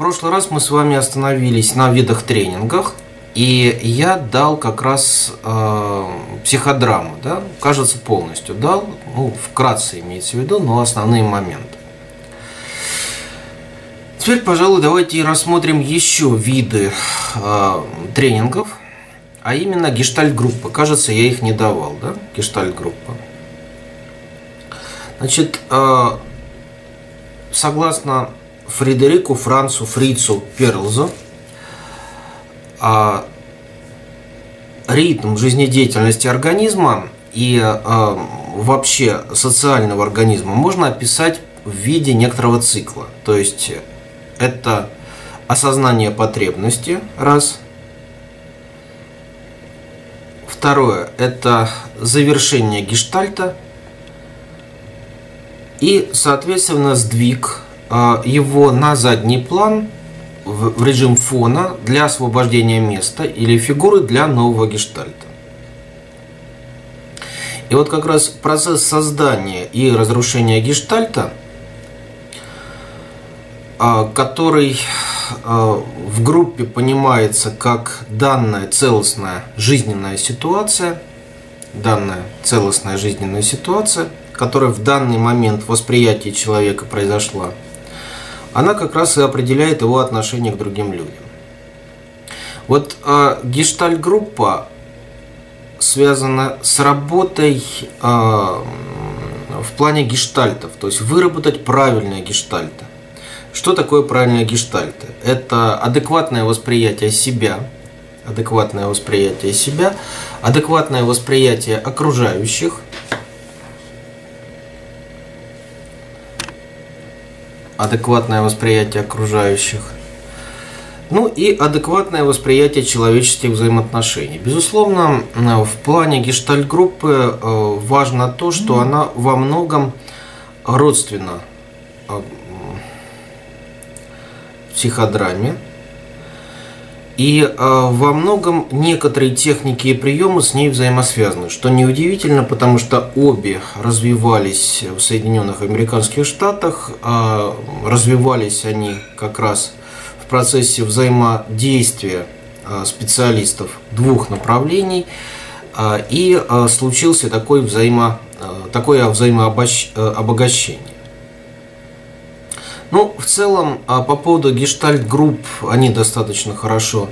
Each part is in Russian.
прошлый раз мы с вами остановились на видах тренингах, и я дал как раз э, психодраму, да, кажется, полностью дал, ну, вкратце имеется в виду, но основные моменты. Теперь, пожалуй, давайте рассмотрим еще виды э, тренингов, а именно гештальт-группы. Кажется, я их не давал, да, гештальт-группа. Значит, э, согласно Фредерику Францу Фрицу Перлзу, а, ритм жизнедеятельности организма и а, вообще социального организма можно описать в виде некоторого цикла. То есть это осознание потребности, раз. Второе – это завершение гештальта. И, соответственно, сдвиг его на задний план в режим фона для освобождения места или фигуры для нового гештальта. И вот как раз процесс создания и разрушения гештальта, а, который а, в группе понимается как данная целостная жизненная ситуация, данная целостная жизненная ситуация, которая в данный момент восприятия человека произошла – она как раз и определяет его отношение к другим людям. Вот э, гештальт-группа связана с работой э, в плане гештальтов, то есть выработать правильные гештальты. Что такое правильные гештальты? Это адекватное восприятие себя, адекватное восприятие себя, адекватное восприятие окружающих – адекватное восприятие окружающих, ну и адекватное восприятие человеческих взаимоотношений. Безусловно, в плане гештальт-группы э, важно то, что она во многом родственна э, психодраме, и э, во многом некоторые техники и приемы с ней взаимосвязаны, что неудивительно, потому что обе развивались в Соединенных Американских Штатах, э, развивались они как раз в процессе взаимодействия э, специалистов двух направлений, э, и случился такой взаимо, э, такое взаимообогащение. Ну, в целом, а по поводу гештальт-групп, они достаточно хорошо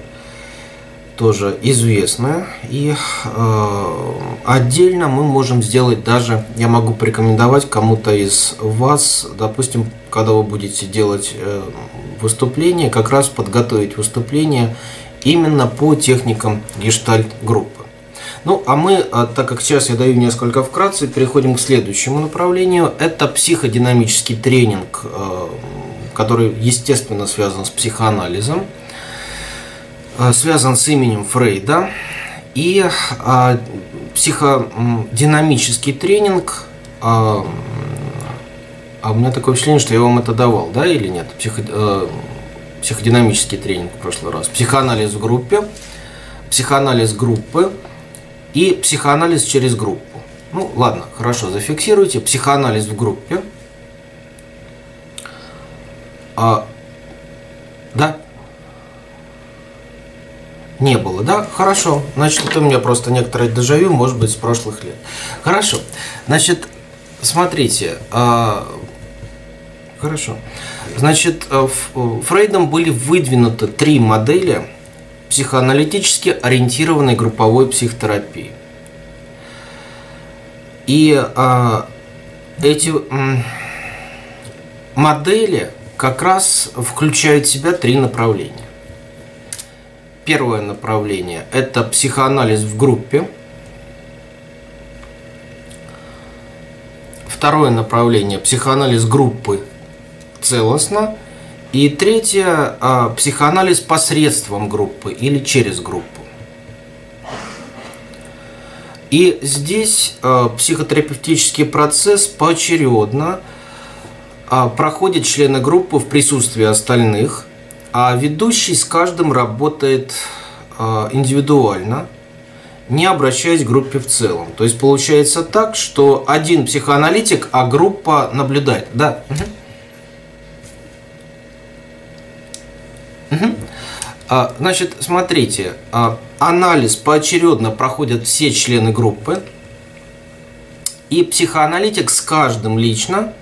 тоже известны. И э, отдельно мы можем сделать даже, я могу порекомендовать кому-то из вас, допустим, когда вы будете делать э, выступление, как раз подготовить выступление именно по техникам гештальт-группы. Ну, а мы, а, так как сейчас я даю несколько вкратце, переходим к следующему направлению. Это психодинамический тренинг, э, который, естественно, связан с психоанализом, э, связан с именем Фрейда. И а, психодинамический тренинг, а, а у меня такое впечатление, что я вам это давал, да, или нет? Психо, э, психодинамический тренинг в прошлый раз. Психоанализ в группе, психоанализ группы, и психоанализ через группу. Ну, ладно, хорошо, зафиксируйте. Психоанализ в группе. А, да? Не было, да? Хорошо. Значит, это у меня просто некоторое дежавю, может быть, с прошлых лет. Хорошо. Значит, смотрите. А, хорошо. Значит, э, Фрейдом были выдвинуты три модели – психоаналитически ориентированной групповой психотерапии. И а, эти м, модели как раз включают в себя три направления. Первое направление – это психоанализ в группе. Второе направление – психоанализ группы целостно – и третье – психоанализ посредством группы или через группу. И здесь психотерапевтический процесс поочередно проходит члены группы в присутствии остальных, а ведущий с каждым работает индивидуально, не обращаясь к группе в целом. То есть получается так, что один психоаналитик, а группа наблюдает. Да. Угу. Угу. Значит, смотрите, анализ поочередно проходят все члены группы, и психоаналитик с каждым лично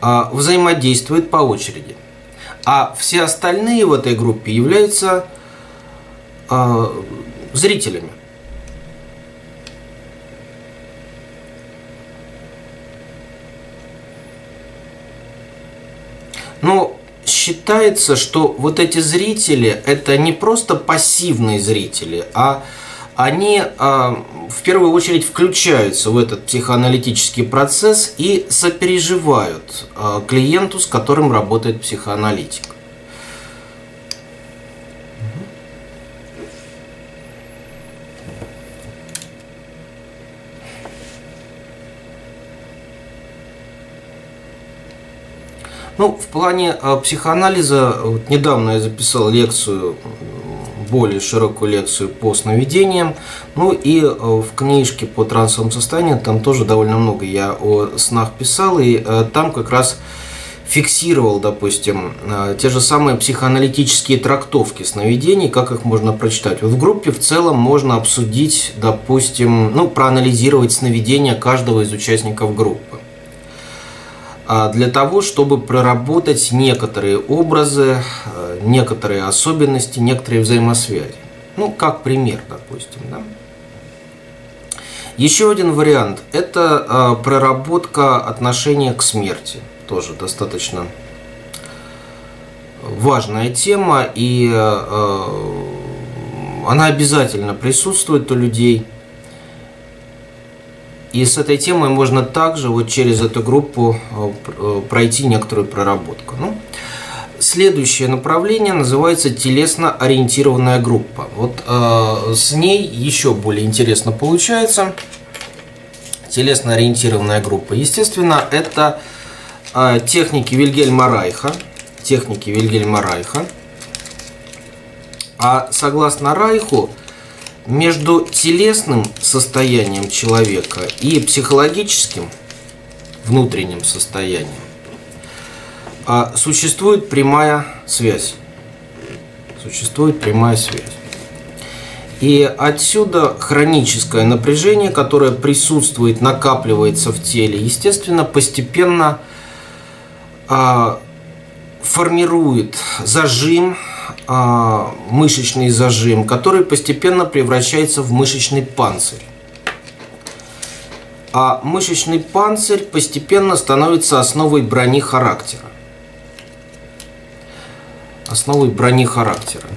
взаимодействует по очереди. А все остальные в этой группе являются зрителями. Но считается, что вот эти зрители это не просто пассивные зрители, а они э, в первую очередь включаются в этот психоаналитический процесс и сопереживают э, клиенту, с которым работает психоаналитик. Ну, в плане э, психоанализа, вот недавно я записал лекцию, более широкую лекцию по сновидениям. Ну и э, в книжке по трансовым состояниям там тоже довольно много я о снах писал, и э, там как раз фиксировал, допустим, те же самые психоаналитические трактовки сновидений, как их можно прочитать. Вот в группе в целом можно обсудить, допустим, ну, проанализировать сновидения каждого из участников группы. А, для того, чтобы проработать некоторые образы, э, некоторые особенности, некоторые взаимосвязи. Ну, как пример, допустим. Да? Еще один вариант – это а, проработка отношения к смерти. Тоже достаточно важная тема, и э, она обязательно присутствует у людей – и с этой темой можно также вот через эту группу э, э, пройти некоторую проработку. Ну, следующее направление называется телесно-ориентированная группа. Вот э, с ней еще более интересно получается. Телесно-ориентированная группа. Естественно, это э, техники Вильгельма Райха. Техники Вильгельма Райха. А согласно Райху, между телесным состоянием человека и психологическим внутренним состоянием а существует прямая связь. Существует прямая связь. И отсюда хроническое напряжение, которое присутствует, накапливается в теле, естественно, постепенно а, формирует зажим, мышечный зажим, который постепенно превращается в мышечный панцирь. А мышечный панцирь постепенно становится основой брони характера. Основой брони характера.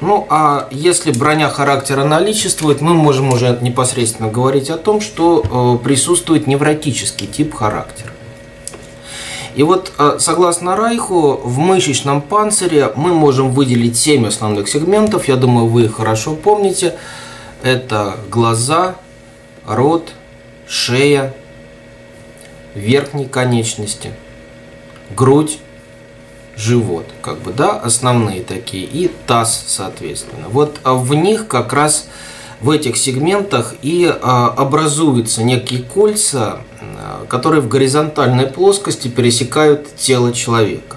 Ну, а если броня характера наличествует, мы можем уже непосредственно говорить о том, что э, присутствует невротический тип характера. И вот, э, согласно Райху, в мышечном панцире мы можем выделить 7 основных сегментов. Я думаю, вы их хорошо помните. Это глаза, рот, шея, верхние конечности, грудь, живот, как бы, да, основные такие, и таз, соответственно. Вот а в них как раз в этих сегментах и а, образуются некие кольца, а, которые в горизонтальной плоскости пересекают тело человека.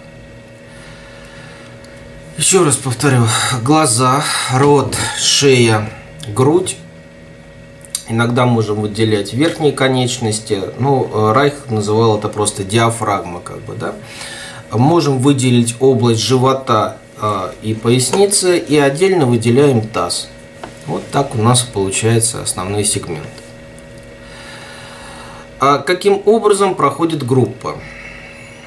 Еще раз повторю, глаза, рот, шея, грудь. Иногда можем выделять верхние конечности. Ну, Райх называл это просто диафрагма, как бы, да. Можем выделить область живота а, и поясницы и отдельно выделяем таз. Вот так у нас получаются основные сегменты. А каким образом проходит группа?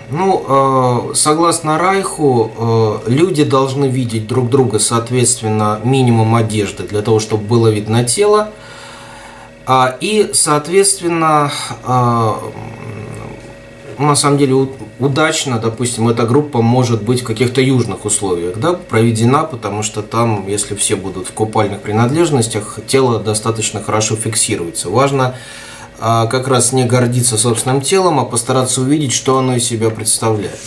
Ну, э, согласно Райху, э, люди должны видеть друг друга, соответственно, минимум одежды для того, чтобы было видно тело. А, и, соответственно, э, на самом деле удачно, допустим, эта группа может быть в каких-то южных условиях да, проведена, потому что там, если все будут в купальных принадлежностях, тело достаточно хорошо фиксируется. Важно а, как раз не гордиться собственным телом, а постараться увидеть, что оно из себя представляет.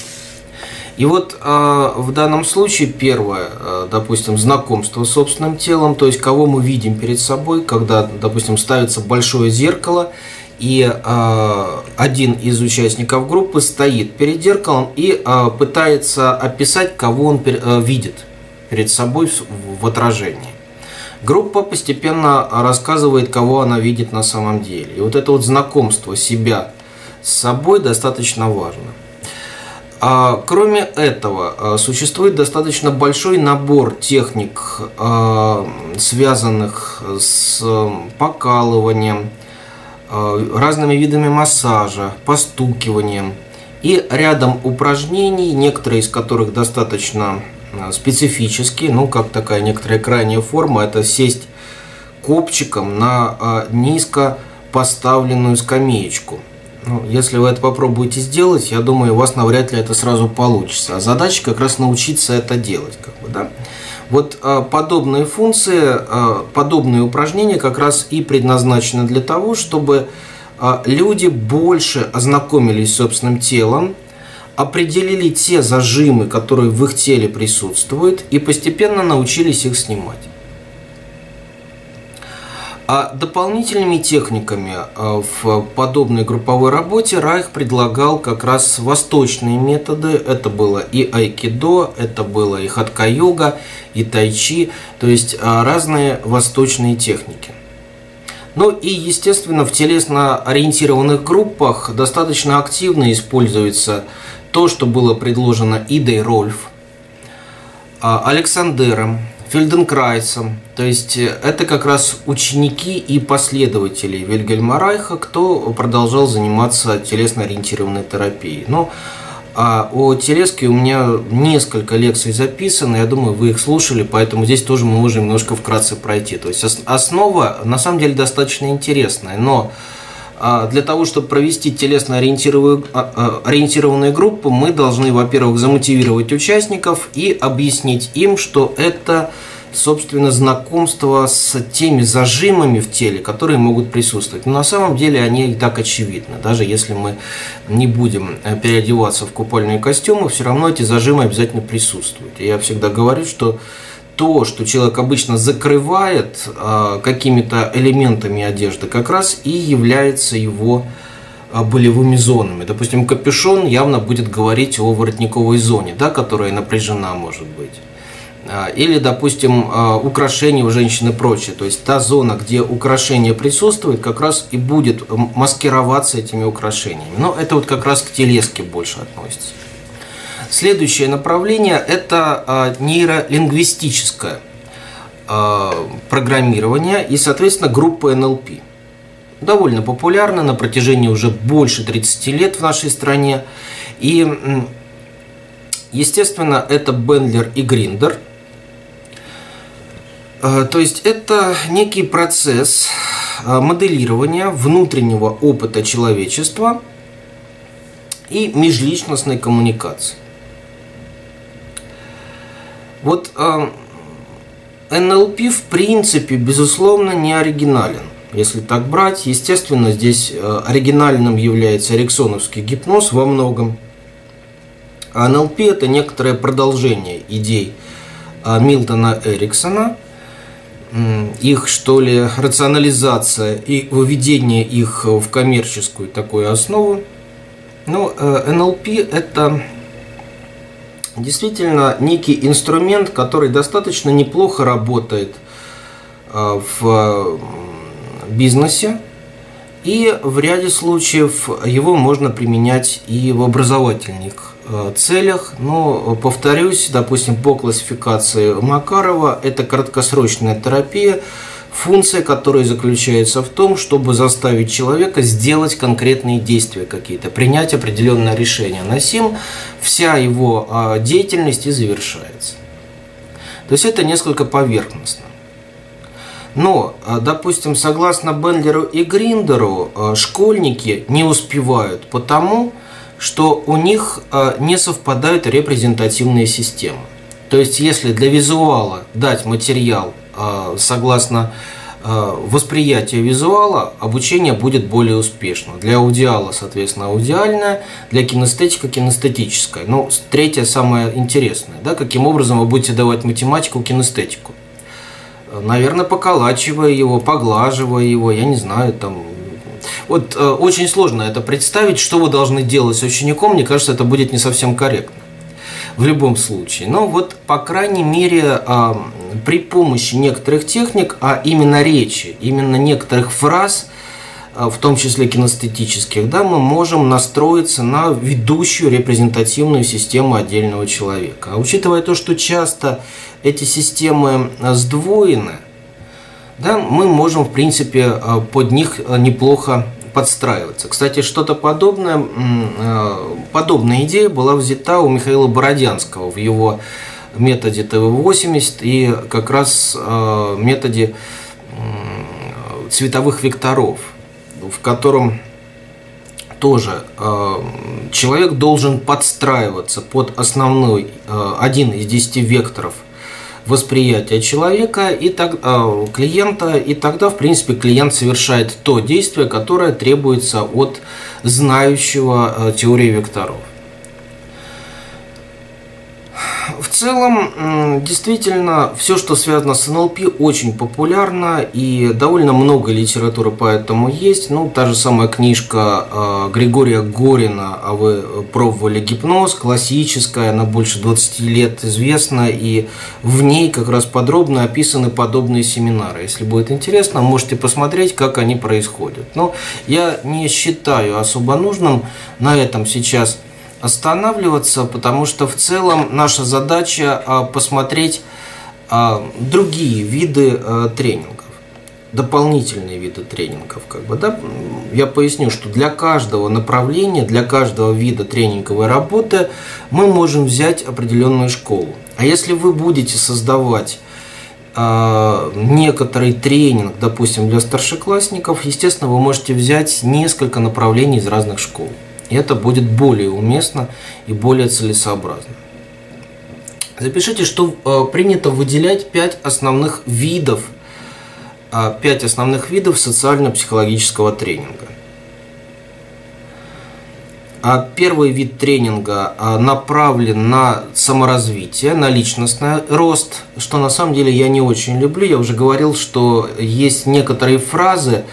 И вот э, в данном случае первое, э, допустим, знакомство с собственным телом, то есть кого мы видим перед собой, когда, допустим, ставится большое зеркало, и э, один из участников группы стоит перед зеркалом и пытается описать, кого он видит перед собой в отражении. Группа постепенно рассказывает, кого она видит на самом деле. И вот это вот знакомство себя с собой достаточно важно. А, кроме этого, а, существует достаточно большой набор техник, связанных с покалыванием, разными видами массажа, постукиванием и рядом упражнений, некоторые из которых достаточно специфические, ну как такая некоторая крайняя форма, это сесть копчиком на низко поставленную скамеечку – ну, если вы это попробуете сделать, я думаю, у вас навряд ли это сразу получится. А задача как раз научиться это делать. Как бы, да? Вот э, подобные функции, э, подобные упражнения как раз и предназначены для того, чтобы э, люди больше ознакомились с собственным телом, определили те зажимы, которые в их теле присутствуют, и постепенно научились их снимать. А дополнительными техниками э, в подобной групповой работе Райх предлагал как раз восточные методы. Это было и айкидо, это было и хатка-йога, и тайчи, то есть э, разные восточные техники. Ну и, естественно, в телесно ориентированных группах достаточно активно используется то, что было предложено Идой Рольф, а, Александером, Фельденкрайсом. То есть э, это как раз ученики и последователи Вильгельма Райха, кто продолжал заниматься телесно-ориентированной терапией. Но а о телеске у меня несколько лекций записано, я думаю, вы их слушали, поэтому здесь тоже мы можем немножко вкратце пройти. То есть основа на самом деле достаточно интересная, но для того, чтобы провести телесно а, а, группу, мы должны, во-первых, замотивировать участников и объяснить им, что это, собственно, знакомство с теми зажимами в теле, которые могут присутствовать. Но на самом деле они и так очевидны. Даже если мы не будем э, переодеваться в купольные костюмы, все равно эти зажимы обязательно присутствуют. Я всегда говорю, что то, что человек обычно закрывает э, какими-то элементами одежды, как раз и является его э, болевыми зонами. Допустим, капюшон явно будет говорить о воротниковой зоне, да, которая напряжена может быть. А, или, допустим, украшения у женщины и прочее. То есть та зона, где украшение присутствует, как раз и будет маскироваться этими украшениями. Но это вот как раз к телеске больше относится. Следующее направление – это а, нейролингвистическое а, программирование и, соответственно, группа НЛП. Довольно популярна на протяжении уже больше 30 лет в нашей стране. И, естественно, это Бендлер и Гриндер. А, то есть это некий процесс моделирования внутреннего опыта человечества и межличностной коммуникации. Вот э, НЛП в принципе, безусловно, не оригинален. Если так брать, естественно, здесь э, оригинальным является эриксоновский гипноз во многом. А НЛП – это некоторое продолжение идей э, Милтона Эриксона, их, что ли, рационализация и выведение их в коммерческую такую основу. Но э, НЛП – это действительно некий инструмент, который достаточно неплохо работает а, в бизнесе. И в ряде случаев его можно применять и в образовательных а, целях. Но, повторюсь, допустим, по классификации Макарова это краткосрочная терапия, Функция, которая заключается в том, чтобы заставить человека сделать конкретные действия какие-то, принять определенное решение. На сим вся его а, деятельность и завершается. То есть это несколько поверхностно. Но, а, допустим, согласно Бендлеру и Гриндеру, а, школьники не успевают потому, что у них не совпадают репрезентативные системы. То есть, если для визуала дать материал согласно а, восприятия визуала, обучение будет более успешно. Для аудиала, соответственно, аудиальное, для кинестетика кинестетическое. Ну, третье самое интересное, да, каким образом вы будете давать математику кинестетику. Наверное, поколачивая его, поглаживая его, я не знаю, там, Вот э, очень сложно это представить, что вы должны делать с учеником. Мне кажется, это будет не совсем корректно в любом случае. Но вот, по крайней мере, э, при помощи некоторых техник, а именно речи, именно некоторых фраз, э, в том числе кинестетических, да, мы можем настроиться на ведущую репрезентативную систему отдельного человека. А учитывая то, что часто эти системы э, сдвоены, да, мы можем, в принципе, под них неплохо подстраиваться. Кстати, что-то подобное, подобная идея была взята у Михаила Бородянского в его методе ТВ-80 и как раз э, методе цветовых векторов, в котором тоже э, человек должен подстраиваться под основной э, один из десяти векторов восприятия человека и так, клиента, и тогда, в принципе, клиент совершает то действие, которое требуется от знающего теории векторов. В целом, действительно, все, что связано с НЛП, очень популярно и довольно много литературы по этому есть. Ну, та же самая книжка э, Григория Горина «А вы пробовали гипноз», классическая, она больше 20 лет известна, и в ней как раз подробно описаны подобные семинары. Если будет интересно, можете посмотреть, как они происходят. Но я не считаю особо нужным на этом сейчас останавливаться, потому что в целом наша задача а, посмотреть а, другие виды а, тренингов, дополнительные виды тренингов. Как бы, да? Я поясню, что для каждого направления, для каждого вида тренинговой работы мы можем взять определенную школу. А если вы будете создавать некоторый тренинг, допустим, для старшеклассников, естественно, вы можете взять несколько направлений из разных школ. Это будет более уместно и более целесообразно. Запишите, что э, принято выделять 5 основных видов, 5 э, основных видов социально-психологического тренинга. А первый вид тренинга э, направлен на саморазвитие, на личностный рост, что на самом деле я не очень люблю. Я уже говорил, что есть некоторые фразы,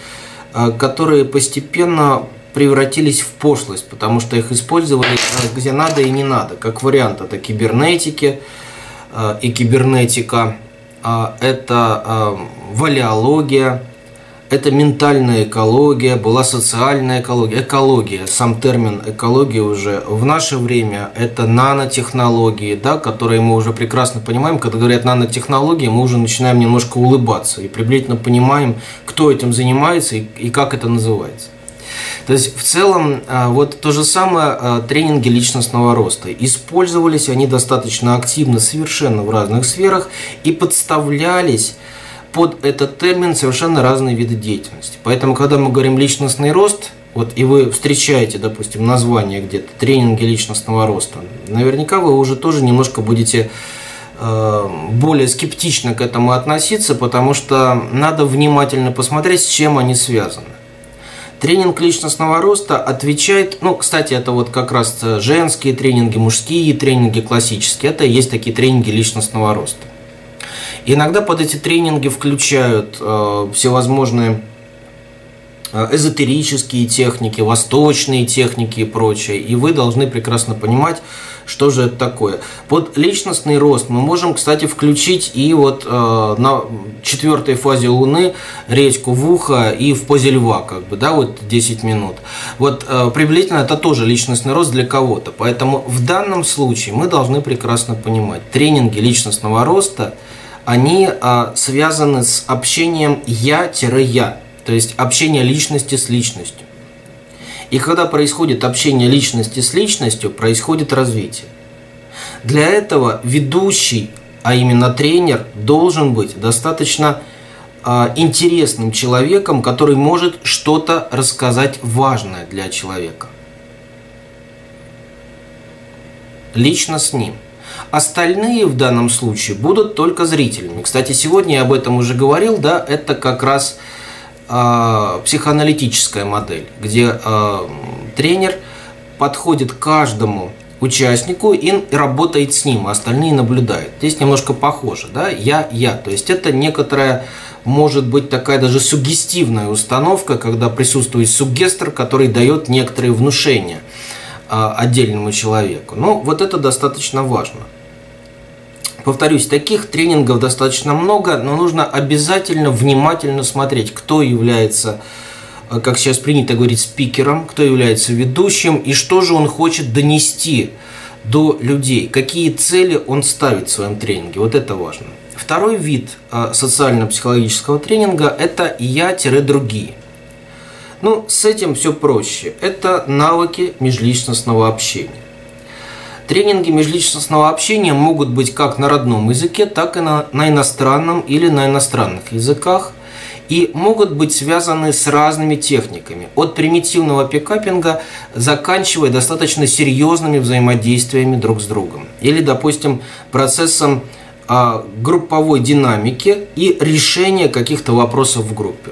которые постепенно превратились в пошлость, потому что их использовали э, где надо и не надо. Как вариант, это кибернетики э, и кибернетика, а это э, валиология, это ментальная экология, была социальная экология, экология, сам термин экология уже в наше время это нанотехнологии, да, которые мы уже прекрасно понимаем, когда говорят нанотехнологии, мы уже начинаем немножко улыбаться и приблизительно понимаем, кто этим занимается и, и как это называется. То есть в целом а, вот то же самое а, тренинги личностного роста. Использовались они достаточно активно совершенно в разных сферах и подставлялись под этот термин совершенно разные виды деятельности. Поэтому, когда мы говорим личностный рост, вот и вы встречаете, допустим, название где-то тренинги личностного роста, наверняка вы уже тоже немножко будете а, более скептично к этому относиться, потому что надо внимательно посмотреть, с чем они связаны. Тренинг личностного роста отвечает, ну, кстати, это вот как раз женские тренинги, мужские тренинги классические, это и есть такие тренинги личностного роста. иногда под эти тренинги включают э, всевозможные э, эзотерические техники, восточные техники и прочее. И вы должны прекрасно понимать, что же это такое? Под личностный рост мы можем, кстати, включить и вот э, на четвертой фазе Луны речку в ухо и в позе льва, как бы, да, вот 10 минут. Вот э, приблизительно это тоже личностный рост для кого-то. Поэтому в данном случае мы должны прекрасно понимать, тренинги личностного роста, они э, связаны с общением я-я, то есть общение личности с личностью. И когда происходит общение личности с личностью, происходит развитие. Для этого ведущий, а именно тренер, должен быть достаточно э, интересным человеком, который может что-то рассказать важное для человека. Лично с ним. Остальные в данном случае будут только зрителями. Кстати, сегодня я об этом уже говорил, да, это как раз э, психоаналитическая модель, где э, тренер подходит к каждому участнику и работает с ним, а остальные наблюдают. Здесь немножко похоже, да, я-я. То есть это некоторая, может быть, такая даже сугестивная установка, когда присутствует сугестр, который дает некоторые внушения а, отдельному человеку. Но вот это достаточно важно. Повторюсь, таких тренингов достаточно много, но нужно обязательно внимательно смотреть, кто является Э, как сейчас принято говорить, спикером, кто является ведущим и что же он хочет донести до людей, какие цели он ставит в своем тренинге. Вот это важно. Второй вид э, социально-психологического тренинга – это «я-другие». Ну, с этим все проще. Это навыки межличностного общения. Тренинги межличностного общения могут быть как на родном языке, так и на, на иностранном или на иностранных языках – и могут быть связаны с разными техниками, от примитивного пикапинга, заканчивая достаточно серьезными взаимодействиями друг с другом. Или, допустим, процессом а, групповой динамики и решения каких-то вопросов в группе.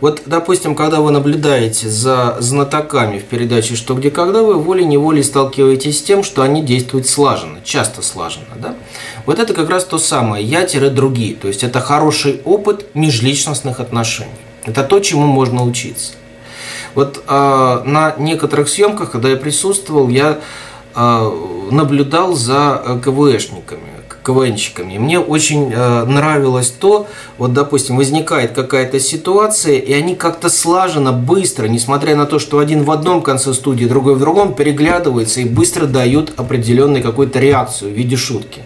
Вот, допустим, когда вы наблюдаете за знатоками в передаче «Что, где, когда», вы волей-неволей сталкиваетесь с тем, что они действуют слаженно, часто слаженно. Да? Вот это как раз то самое «я-другие», то есть это хороший опыт межличностных отношений. Это то, чему можно учиться. Вот э, на некоторых съемках, когда я присутствовал, я э, наблюдал за КВшниками КВНщиками. Мне очень э, нравилось то, вот, допустим, возникает какая-то ситуация, и они как-то слаженно, быстро, несмотря на то, что один в одном конце студии, другой в другом, переглядываются и быстро дают определенную какую-то реакцию в виде шутки.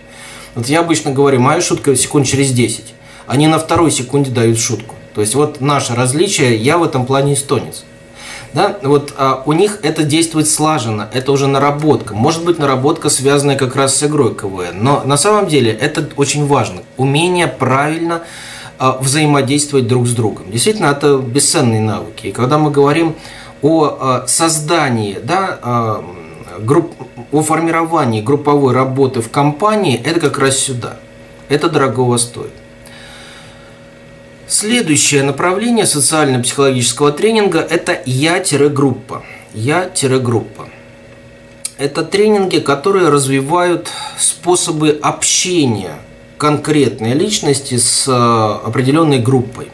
Вот я обычно говорю, моя шутка секунд через 10. Они на второй секунде дают шутку. То есть вот наше различие, я в этом плане эстонец. Да, вот а, у них это действует слаженно, это уже наработка. Может быть, наработка, связанная как раз с игрой КВН. Но на самом деле это очень важно. Умение правильно а, взаимодействовать друг с другом. Действительно, это бесценные навыки. И когда мы говорим о а, создании, да, а, групп, о формировании групповой работы в компании, это как раз сюда. Это дорогого стоит. Следующее направление социально-психологического тренинга – это «Я-группа». «Я-группа». Это тренинги, которые развивают способы общения конкретной личности с э, определенной группой –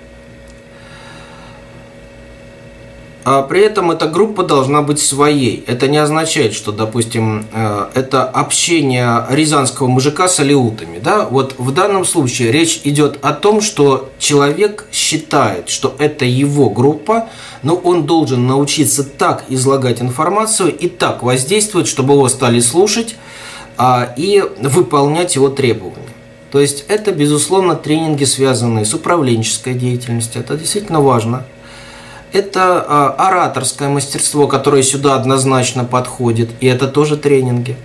А при этом эта группа должна быть своей. Это не означает, что, допустим, э, это общение рязанского мужика с алиутами. Да? Вот в данном случае речь идет о том, что человек считает, что это его группа, но он должен научиться так излагать информацию и так воздействовать, чтобы его стали слушать а, и выполнять его требования. То есть это, безусловно, тренинги, связанные с управленческой деятельностью. Это действительно важно – это а, ораторское мастерство, которое сюда однозначно подходит, и это тоже тренинги.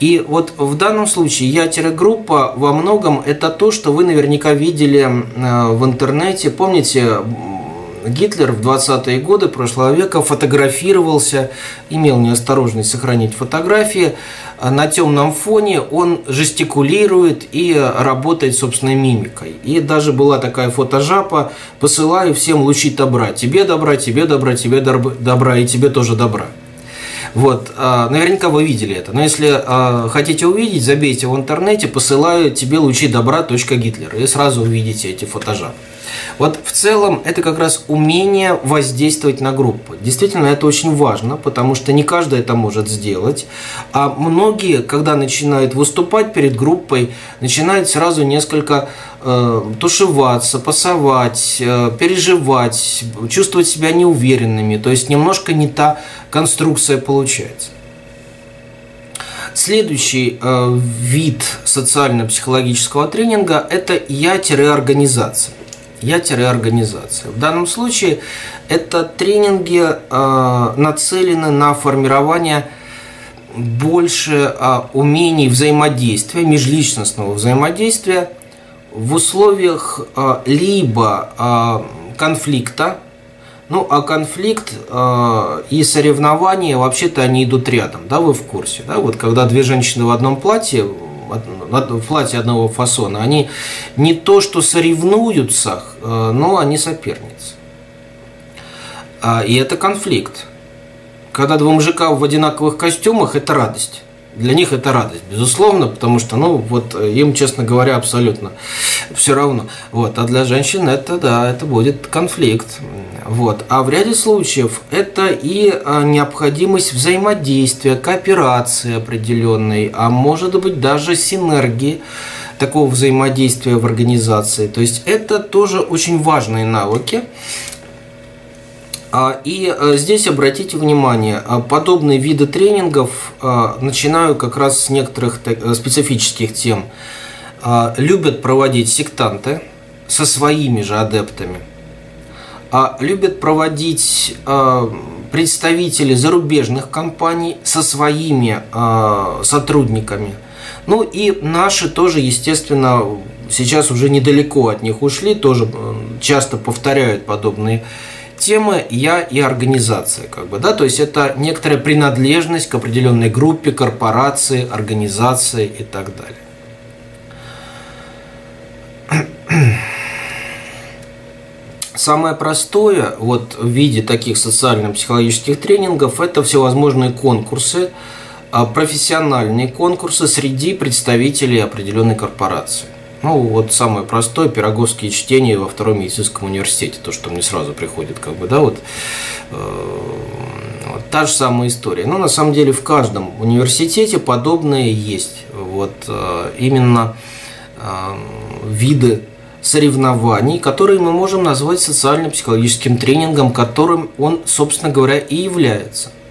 И вот в данном случае я-группа во многом это то, что вы наверняка видели а, в интернете. Помните, Гитлер в 20-е годы прошлого века фотографировался, имел неосторожность сохранить фотографии, а на темном фоне он жестикулирует и работает собственной мимикой. И даже была такая фотожапа «Посылаю всем лучи добра». Тебе добра, тебе добра, тебе добра и тебе тоже добра. Вот, а, наверняка вы видели это. Но если а, хотите увидеть, забейте в интернете «Посылаю тебе лучи добра. Гитлер» и сразу увидите эти фотожапы. Вот в целом это как раз умение воздействовать на группу. Действительно, это очень важно, потому что не каждый это может сделать. А многие, когда начинают выступать перед группой, начинают сразу несколько э, тушеваться, пасовать, э, переживать, чувствовать себя неуверенными. То есть немножко не та конструкция получается. Следующий э, вид социально-психологического тренинга – это я-организация я-организация. В данном случае это тренинги э, нацелены на формирование больше э, умений взаимодействия, межличностного взаимодействия в условиях э, либо э, конфликта, ну, а конфликт э, и соревнования вообще-то они идут рядом, да, вы в курсе, да, вот когда две женщины в одном платье платье одного фасона, они не то что соревнуются, э, но они соперницы. А, и это конфликт. когда два мужика в одинаковых костюмах, это радость. Для них это радость, безусловно, потому что, ну, вот им, честно говоря, абсолютно все равно. Вот. А для женщин это, да, это будет конфликт. Вот. А в ряде случаев это и а, необходимость взаимодействия, кооперации определенной, а может быть даже синергии такого взаимодействия в организации. То есть это тоже очень важные навыки, и а, здесь обратите внимание, а, подобные виды тренингов начинаю как раз с некоторых э, специфических тем. Любят проводить сектанты со своими же адептами. Любят проводить представители зарубежных компаний со своими сотрудниками. Ну и наши тоже, естественно, сейчас уже недалеко от них ушли, тоже часто повторяют подобные темы я и организация, как бы, да, то есть это некоторая принадлежность к определенной группе, корпорации, организации и так далее. Самое простое вот в виде таких социально-психологических тренингов это всевозможные конкурсы, а, профессиональные конкурсы среди представителей определенной корпорации. Ну, вот самое простое, пироговские чтения во втором медицинском университете, то, что мне сразу приходит, как бы, да, вот, э, вот та же самая история. Но на самом деле в каждом университете подобное есть. Вот э, именно э, виды соревнований, которые мы можем назвать социально-психологическим тренингом, которым он, собственно говоря, и является –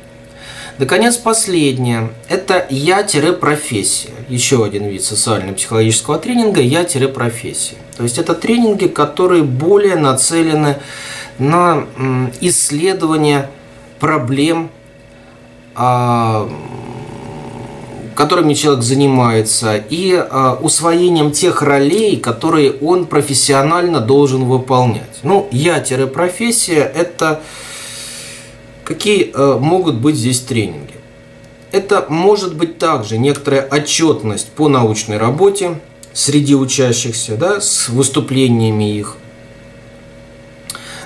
Наконец, последнее. Это я-профессия. Еще один вид социально-психологического тренинга – я-профессия. То есть это тренинги, которые более нацелены на исследование проблем, а, которыми человек занимается, и а, усвоением тех ролей, которые он профессионально должен выполнять. Ну, я-профессия – это Какие э, могут быть здесь тренинги? Это может быть также некоторая отчетность по научной работе среди учащихся, да, с выступлениями их,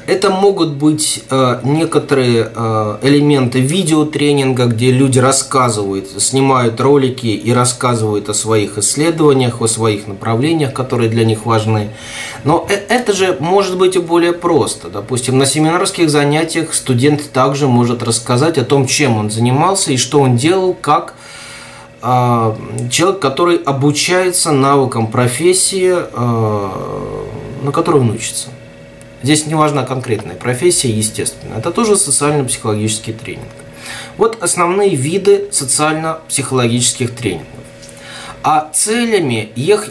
это могут быть э, некоторые э, элементы видеотренинга, где люди рассказывают, снимают ролики и рассказывают о своих исследованиях, о своих направлениях, которые для них важны. Но э, это же может быть и более просто. Допустим, на семинарских занятиях студент также может рассказать о том, чем он занимался и что он делал, как э, человек, который обучается навыкам профессии, э, на которой он учится. Здесь не важна конкретная профессия, естественно. Это тоже социально-психологический тренинг. Вот основные виды социально-психологических тренингов. А целями их,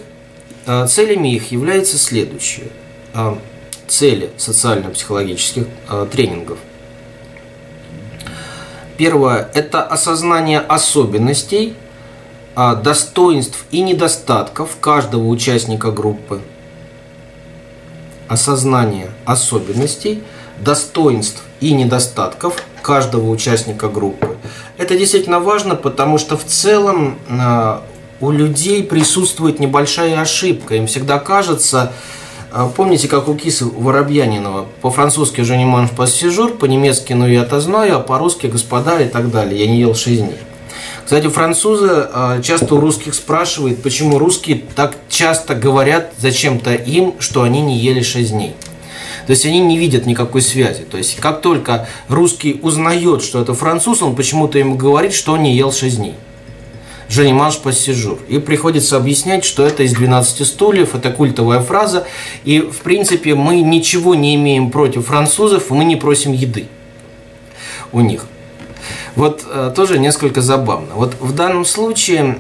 э, целями их является следующее. Э, цели социально-психологических э, тренингов. Первое – это осознание особенностей, достоинств и недостатков каждого участника группы – осознание особенностей, достоинств и недостатков каждого участника группы. Это действительно важно, потому что в целом а, у людей присутствует небольшая ошибка. Им всегда кажется, а, помните, как у Кисы Воробьянинова, по-французски «je не mange pas по-немецки «ну я-то знаю», а по-русски «господа» и так далее. «Я не ел шесть дней». Кстати, французы а, часто у русских спрашивают, почему русские так часто говорят зачем-то им, что они не ели 6 дней. То есть они не видят никакой связи. То есть как только русский узнает, что это француз, он почему-то ему говорит, что он не ел 6 дней. Не mange И приходится объяснять, что это из 12 стульев, это культовая фраза. И, в принципе, мы ничего не имеем против французов, мы не просим еды у них. Вот э, тоже несколько забавно. Вот в данном случае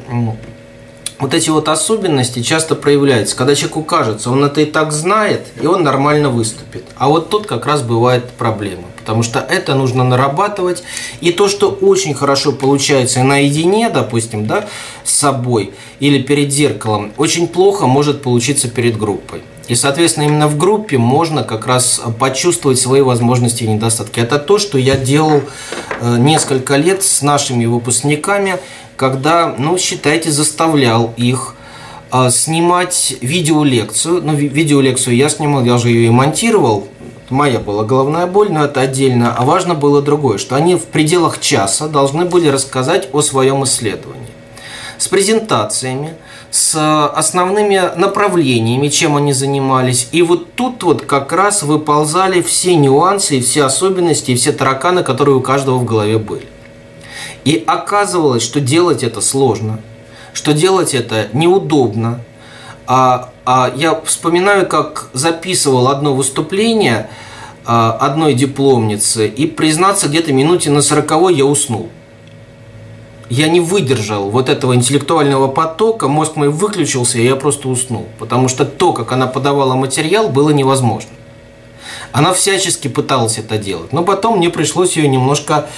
вот эти вот особенности часто проявляются, когда человеку кажется, он это и так знает, и он нормально выступит. А вот тут как раз бывает проблема, потому что это нужно нарабатывать, и то, что очень хорошо получается наедине, допустим, да, с собой или перед зеркалом, очень плохо может получиться перед группой. И, соответственно, именно в группе можно как раз почувствовать свои возможности и недостатки. Это то, что я делал э, несколько лет с нашими выпускниками, когда, ну, считайте, заставлял их э, снимать видеолекцию. Ну, видеолекцию я снимал, я же ее и монтировал, моя была головная боль, но это отдельно. А важно было другое, что они в пределах часа должны были рассказать о своем исследовании. С презентациями, с основными направлениями, чем они занимались. И вот тут вот как раз выползали все нюансы все особенности, все тараканы, которые у каждого в голове были. И оказывалось, что делать это сложно, что делать это неудобно. А, а я вспоминаю, как записывал одно выступление а, одной дипломницы, и признаться, где-то минуте на сороковой я уснул. Я не выдержал вот этого интеллектуального потока, мозг мой выключился, и я просто уснул. Потому что то, как она подавала материал, было невозможно. Она всячески пыталась это делать. Но потом мне пришлось ее немножко,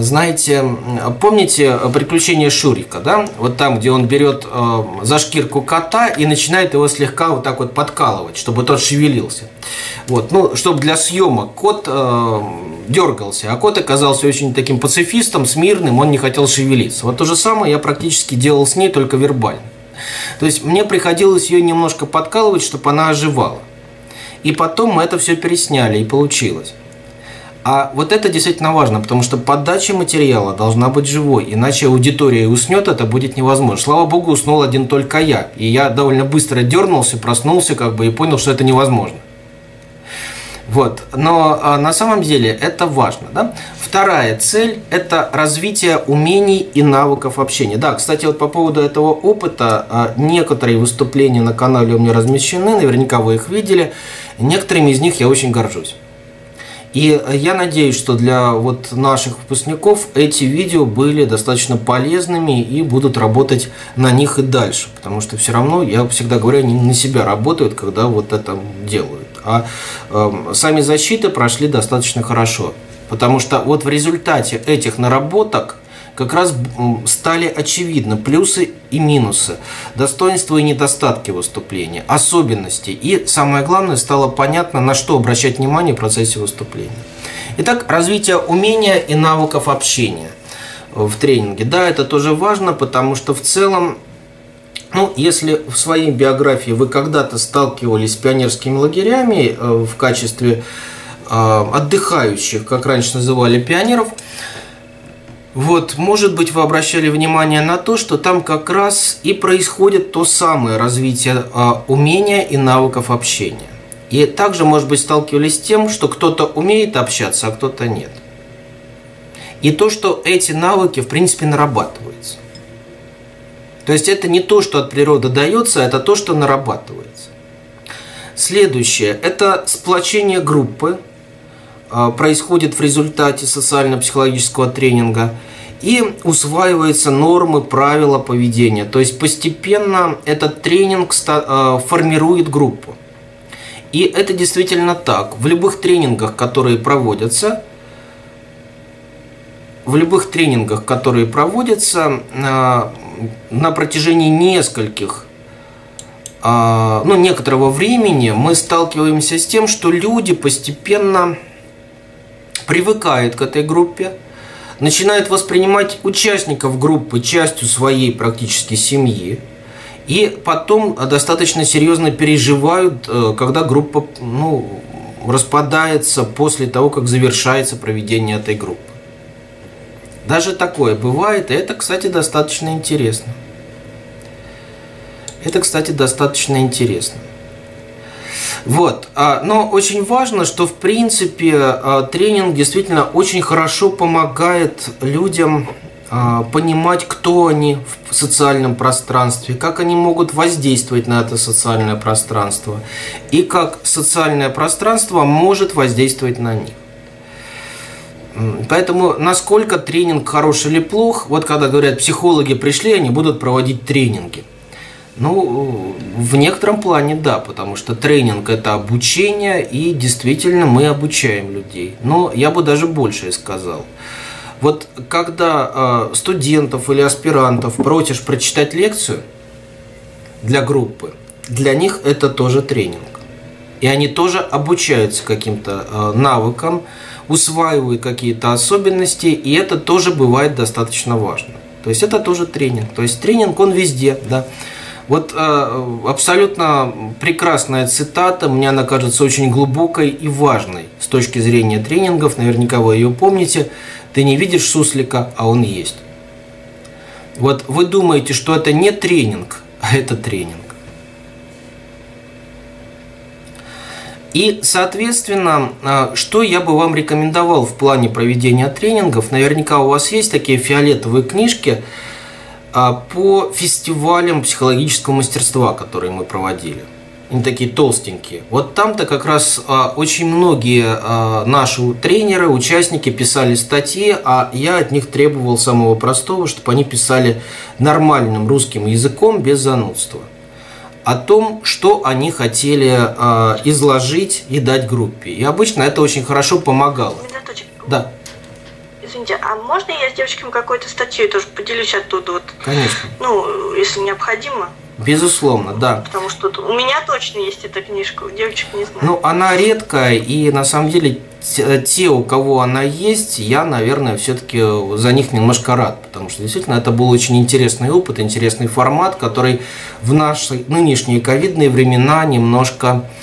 знаете, помните приключения Шурика, да? Вот там, где он берет э, за шкирку кота и начинает его слегка вот так вот подкалывать, чтобы тот шевелился. Вот, ну, чтобы для съемок кот э, дергался, а кот оказался очень таким пацифистом, смирным, он не хотел шевелиться. Вот то же самое я практически делал с ней, только вербально. То есть мне приходилось ее немножко подкалывать, чтобы она оживала. И потом мы это все пересняли, и получилось. А вот это действительно важно, потому что подача материала должна быть живой, иначе аудитория уснет, это будет невозможно. Слава богу, уснул один только я. И я довольно быстро дернулся, проснулся как бы и понял, что это невозможно. Вот. Но а, на самом деле это важно. Да? Вторая цель – это развитие умений и навыков общения. Да, кстати, вот по поводу этого опыта, а, некоторые выступления на канале у меня размещены, наверняка вы их видели. Некоторыми из них я очень горжусь. И я надеюсь, что для вот наших выпускников эти видео были достаточно полезными и будут работать на них и дальше. Потому что все равно, я всегда говорю, они на себя работают, когда вот это делают. А э, сами защиты прошли достаточно хорошо. Потому что вот в результате этих наработок как раз стали очевидны плюсы и минусы, достоинства и недостатки выступления, особенности. И самое главное, стало понятно, на что обращать внимание в процессе выступления. Итак, развитие умения и навыков общения в тренинге. Да, это тоже важно, потому что в целом ну, если в своей биографии вы когда-то сталкивались с пионерскими лагерями э, в качестве э, отдыхающих, как раньше называли пионеров, вот, может быть, вы обращали внимание на то, что там как раз и происходит то самое развитие а, умения и навыков общения. И также, может быть, сталкивались с тем, что кто-то умеет общаться, а кто-то нет. И то, что эти навыки, в принципе, нарабатываются. То есть это не то, что от природы дается, это то, что нарабатывается. Следующее – это сплочение группы, а, происходит в результате социально-психологического тренинга и усваиваются нормы, правила поведения. То есть постепенно этот тренинг а, формирует группу. И это действительно так. В любых тренингах, которые проводятся, в любых тренингах, которые проводятся а, на протяжении нескольких ну, некоторого времени мы сталкиваемся с тем, что люди постепенно привыкает к этой группе, начинает воспринимать участников группы частью своей практически семьи, и потом достаточно серьезно переживают, э, когда группа ну, распадается после того, как завершается проведение этой группы. Даже такое бывает, и это, кстати, достаточно интересно. Это, кстати, достаточно интересно. Вот. А, но очень важно, что в принципе а, тренинг действительно очень хорошо помогает людям а, понимать, кто они в социальном пространстве, как они могут воздействовать на это социальное пространство и как социальное пространство может воздействовать на них. Поэтому насколько тренинг хорош или плох, вот когда говорят, психологи пришли, они будут проводить тренинги. Ну, в некотором плане да, потому что тренинг – это обучение, и действительно мы обучаем людей. Но я бы даже больше сказал. Вот когда э, студентов или аспирантов просишь прочитать лекцию для группы, для них это тоже тренинг. И они тоже обучаются каким-то э, навыкам, усваивают какие-то особенности, и это тоже бывает достаточно важно. То есть это тоже тренинг. То есть тренинг, он везде, да. Вот э, абсолютно прекрасная цитата, мне она кажется очень глубокой и важной с точки зрения тренингов, наверняка вы ее помните. Ты не видишь суслика, а он есть. Вот вы думаете, что это не тренинг, а это тренинг. И, соответственно, э, что я бы вам рекомендовал в плане проведения тренингов? Наверняка у вас есть такие фиолетовые книжки – а, по фестивалям психологического мастерства, которые мы проводили. Они такие толстенькие. Вот там-то как раз а, очень многие а, наши тренеры, участники писали статьи, а я от них требовал самого простого, чтобы они писали нормальным русским языком без занудства о том, что они хотели э, изложить и дать группе. И обычно это очень хорошо помогало. Да. Извините, а можно я с девочками какой-то статьей тоже поделюсь оттуда? Вот, Конечно. Ну, если необходимо. Безусловно, да. Потому что у меня точно есть эта книжка, у девочек не знаю. Ну, она редкая, и на самом деле те, у кого она есть, я, наверное, все-таки за них немножко рад, потому что действительно это был очень интересный опыт, интересный формат, который в наши нынешние ковидные времена немножко Э,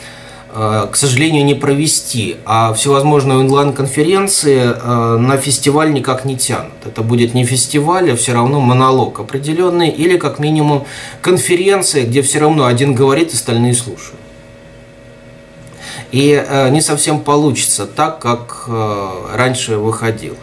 к сожалению, не провести, а всевозможные онлайн-конференции э, на фестиваль никак не тянут. Это будет не фестиваль, а все равно монолог определенный, или как минимум конференция, где все равно один говорит, остальные слушают. И э, не совсем получится так, как раньше выходило.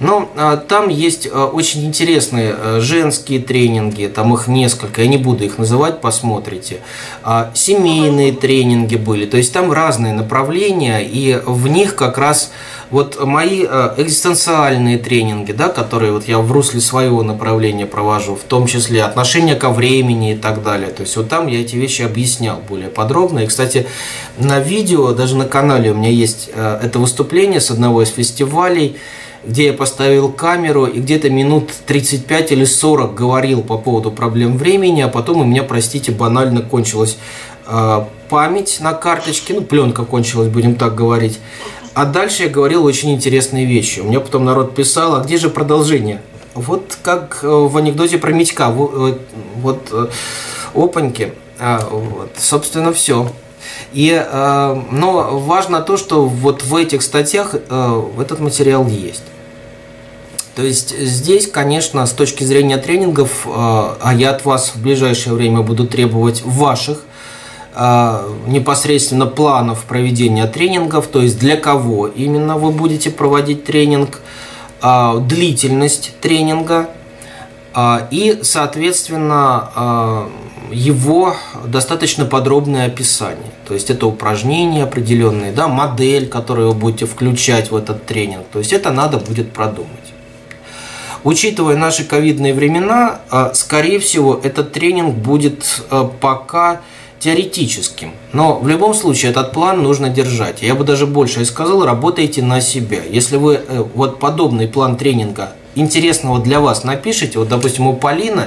Но а, там есть а, очень интересные а, женские тренинги, там их несколько, я не буду их называть, посмотрите. А, семейные тренинги были, то есть там разные направления, и в них как раз вот мои а, экзистенциальные тренинги, да, которые вот я в русле своего направления провожу, в том числе отношение ко времени и так далее. То есть вот там я эти вещи объяснял более подробно. И, кстати, на видео, даже на канале у меня есть а, это выступление с одного из фестивалей, где я поставил камеру и где-то минут 35 или 40 говорил по поводу проблем времени, а потом у меня, простите, банально кончилась э, память на карточке, ну, пленка кончилась, будем так говорить. А дальше я говорил очень интересные вещи. У меня потом народ писал, а где же продолжение? Вот как э, в анекдоте про Митька, вот, э, вот э, опаньки, а, вот, собственно, все. И, э, но важно то, что вот в этих статьях э, этот материал есть. То есть здесь, конечно, с точки зрения тренингов, э, а я от вас в ближайшее время буду требовать ваших непосредственно планов проведения тренингов, то есть для кого именно вы будете проводить тренинг, длительность тренинга и, соответственно, его достаточно подробное описание. То есть это упражнения определенные, да, модель, которую вы будете включать в этот тренинг. То есть это надо будет продумать. Учитывая наши ковидные времена, а, скорее всего, этот тренинг будет а, пока теоретическим. Но в любом случае этот план нужно держать. Я бы даже больше сказал, работайте на себя. Если вы э, вот подобный план тренинга интересного для вас напишите, вот допустим у Полины,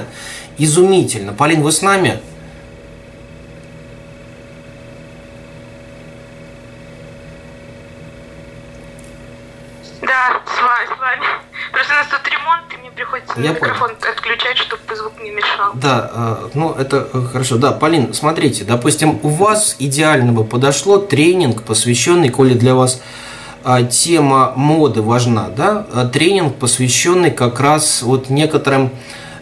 изумительно. Полин, вы с нами? Да, с вами, с вами. Просто у нас тут ремонт, и мне приходится Я микрофон понял. отключать, чтобы звук не мешал. Да, а, ну это э, хорошо. Да, Полин, смотрите, допустим, у вас идеально бы подошло тренинг, посвященный, коли для вас а, тема моды важна, да, тренинг, посвященный как раз вот некоторым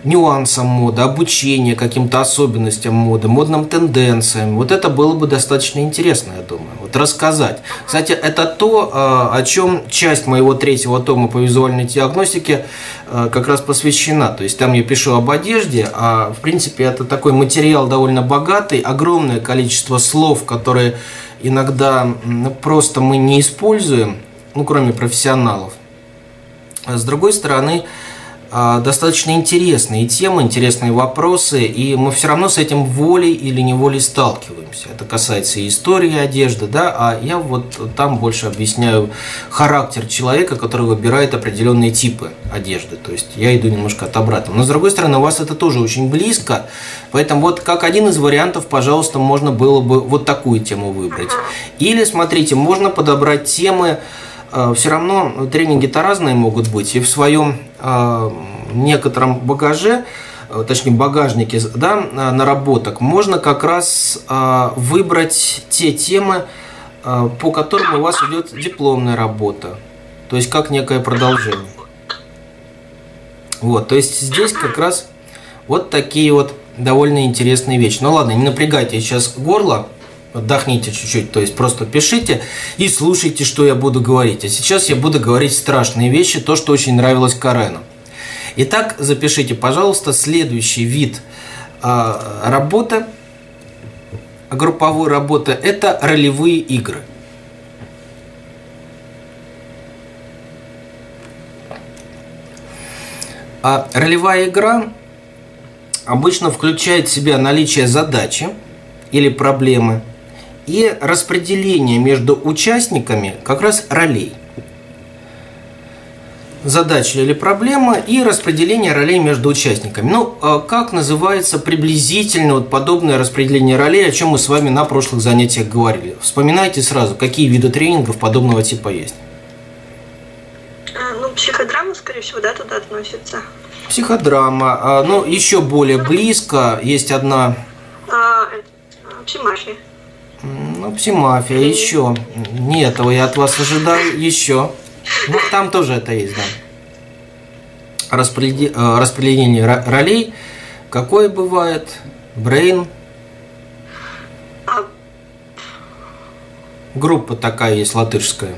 нюансам моды, обучения каким-то особенностям моды, модным тенденциям. Вот это было бы достаточно интересно, я думаю, вот рассказать. Кстати, это то, а, о чем часть моего третьего тома по визуальной диагностике а, как раз посвящена. То есть там я пишу об одежде, а в принципе это такой материал довольно богатый, огромное количество слов, которые иногда просто мы не используем, ну кроме профессионалов. С другой стороны, а, достаточно интересные темы, интересные вопросы, и мы все равно с этим волей или неволей сталкиваемся. Это касается и истории одежды, да, а я вот там больше объясняю характер человека, который выбирает определенные типы одежды. То есть я иду немножко от обратного. Но с другой стороны, у вас это тоже очень близко, поэтому вот как один из вариантов, пожалуйста, можно было бы вот такую тему выбрать. Или, смотрите, можно подобрать темы, а, все равно тренинги-то разные могут быть, и в своем а, некотором багаже точнее багажнике да, наработок, можно как раз выбрать те темы, по которым у вас идет дипломная работа. То есть как некое продолжение. Вот, то есть здесь как раз вот такие вот довольно интересные вещи. Ну ладно, не напрягайте сейчас горло, отдохните чуть-чуть, то есть просто пишите и слушайте, что я буду говорить. А сейчас я буду говорить страшные вещи, то, что очень нравилось Карену. Итак, запишите, пожалуйста, следующий вид э, работы, групповой работы, это ролевые игры. А ролевая игра обычно включает в себя наличие задачи или проблемы и распределение между участниками как раз ролей. Задача или проблема и распределение ролей между участниками. Ну, а как называется приблизительно вот подобное распределение ролей, о чем мы с вами на прошлых занятиях говорили? Вспоминайте сразу, какие виды тренингов подобного типа есть. А, ну, психодрама, скорее всего, да, туда относится. Психодрама. А, ну, еще более близко есть одна... А, псимафия. Ну, псимафия, еще. Не этого я от вас ожидаю, еще. Ну, там тоже это есть, да. Э, распределение ролей. Какое бывает? Брейн. А... Группа такая есть латышская.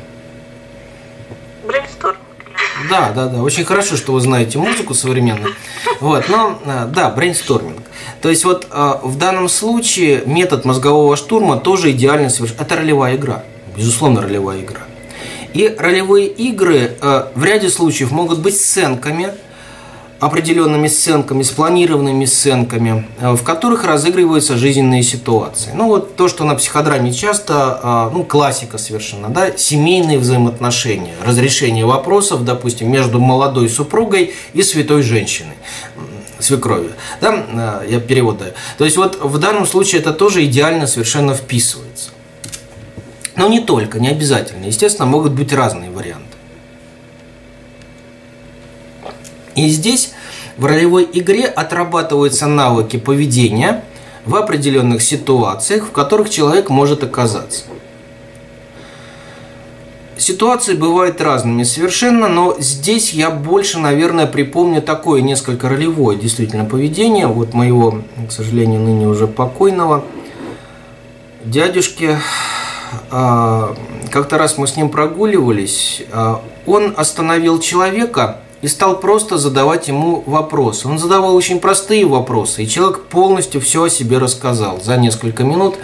Да, да, да. Очень хорошо, что вы знаете музыку современную. Вот, но э, да, брейнсторминг. То есть вот э, в данном случае метод мозгового штурма тоже идеально совершен. Это ролевая игра. Безусловно, ролевая игра. И ролевые игры э, в ряде случаев могут быть сценками, определенными сценками, спланированными сценками, э, в которых разыгрываются жизненные ситуации. Ну вот то, что на психодраме часто, э, ну классика совершенно, да, семейные взаимоотношения, разрешение вопросов, допустим, между молодой супругой и святой женщиной свекровью. Да, э, я перевод. То есть вот в данном случае это тоже идеально совершенно вписывается. Но не только, не обязательно. Естественно, могут быть разные варианты. И здесь в ролевой игре отрабатываются навыки поведения в определенных ситуациях, в которых человек может оказаться. Ситуации бывают разными совершенно, но здесь я больше, наверное, припомню такое несколько ролевое действительно поведение вот моего, к сожалению, ныне уже покойного дядюшки. А, как-то раз мы с ним прогуливались, а, он остановил человека – и стал просто задавать ему вопросы. Он задавал очень простые вопросы, и человек полностью все о себе рассказал за несколько минут,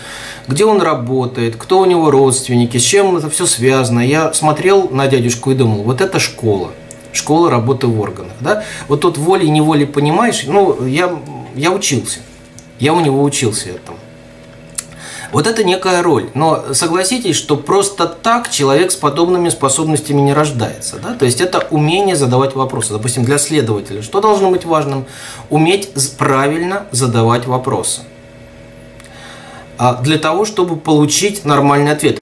где он работает, кто у него родственники, с чем это все связано. Я смотрел на дядюшку и думал, вот это школа, школа работы в органах. Да? Вот тут волей-неволей понимаешь, ну, я, я учился, я у него учился этому. Вот это некая роль. Но согласитесь, что просто так человек с подобными способностями не рождается. Да? То есть это умение задавать вопросы. Допустим, для следователя что должно быть важным? Уметь правильно задавать вопросы. А для того, чтобы получить нормальный ответ.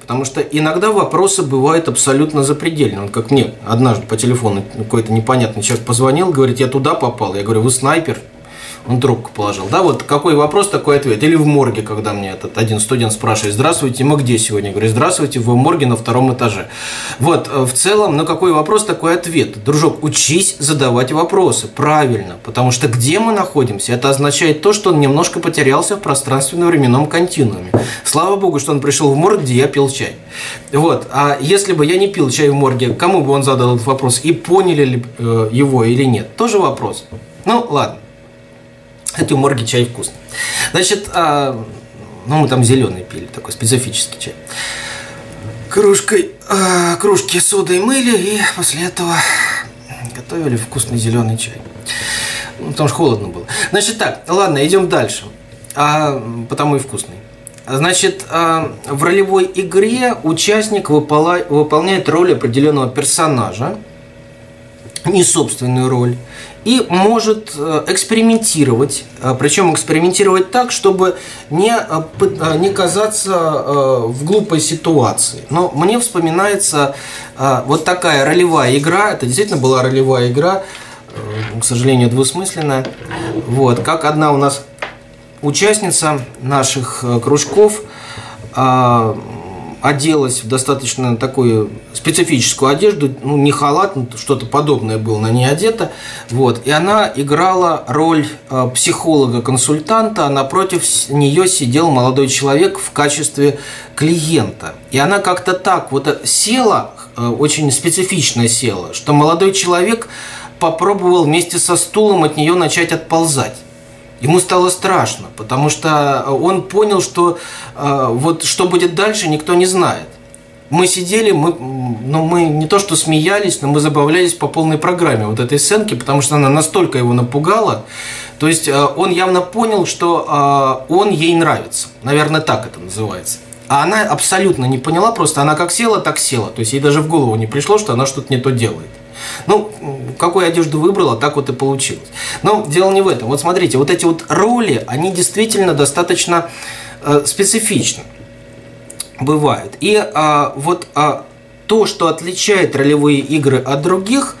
Потому что иногда вопросы бывают абсолютно запредельные. Вот как мне однажды по телефону какой-то непонятный человек позвонил, говорит, я туда попал. Я говорю, вы снайпер? Он трубку положил. Да, вот какой вопрос, такой ответ. Или в морге, когда мне этот один студент спрашивает, здравствуйте, мы где сегодня? Я говорю, здравствуйте, в морге на втором этаже. Вот, э, в целом, на какой вопрос, такой ответ. Дружок, учись задавать вопросы правильно, потому что где мы находимся, это означает то, что он немножко потерялся в пространственно-временном континууме. Слава богу, что он пришел в морг, где я пил чай. Вот, а если бы я не пил чай в морге, кому бы он задал этот вопрос и поняли ли э, его или нет, тоже вопрос. Ну, ладно. Кстати, у Морги чай вкусный. Значит, а, ну мы там зеленый пили, такой специфический чай. Кружкой, а, кружки соды мыли и после этого готовили вкусный зеленый чай. Ну, потому что холодно было. Значит так, ладно, идем дальше. А, потому и вкусный. Значит, а, в ролевой игре участник выполняет роль определенного персонажа, не собственную роль и может э, экспериментировать, э, причем экспериментировать так, чтобы не, э, не казаться в глупой ситуации. Но мне вспоминается вот такая ролевая игра, это действительно была ролевая игра, к сожалению, двусмысленная. Вот, как одна у нас участница наших кружков оделась в достаточно такую специфическую одежду, ну, не халат, что-то подобное было на ней одето, вот, и она играла роль э, психолога-консультанта, а напротив нее сидел молодой человек в качестве клиента. И она как-то так вот села, э, очень специфично села, что молодой человек попробовал вместе со стулом от нее начать отползать. Ему стало страшно, потому что он понял, что э, вот что будет дальше, никто не знает. Мы сидели, мы, ну, мы не то что смеялись, но мы забавлялись по полной программе вот этой сценки, потому что она настолько его напугала. То есть э, он явно понял, что э, он ей нравится. Наверное, так это называется. А она абсолютно не поняла, просто она как села, так села. То есть ей даже в голову не пришло, что она что-то не то делает. Ну, какую одежду выбрала, так вот и получилось. Но дело не в этом. Вот смотрите, вот эти вот роли, они действительно достаточно э, специфичны бывают. И а, вот а, то, что отличает ролевые игры от других,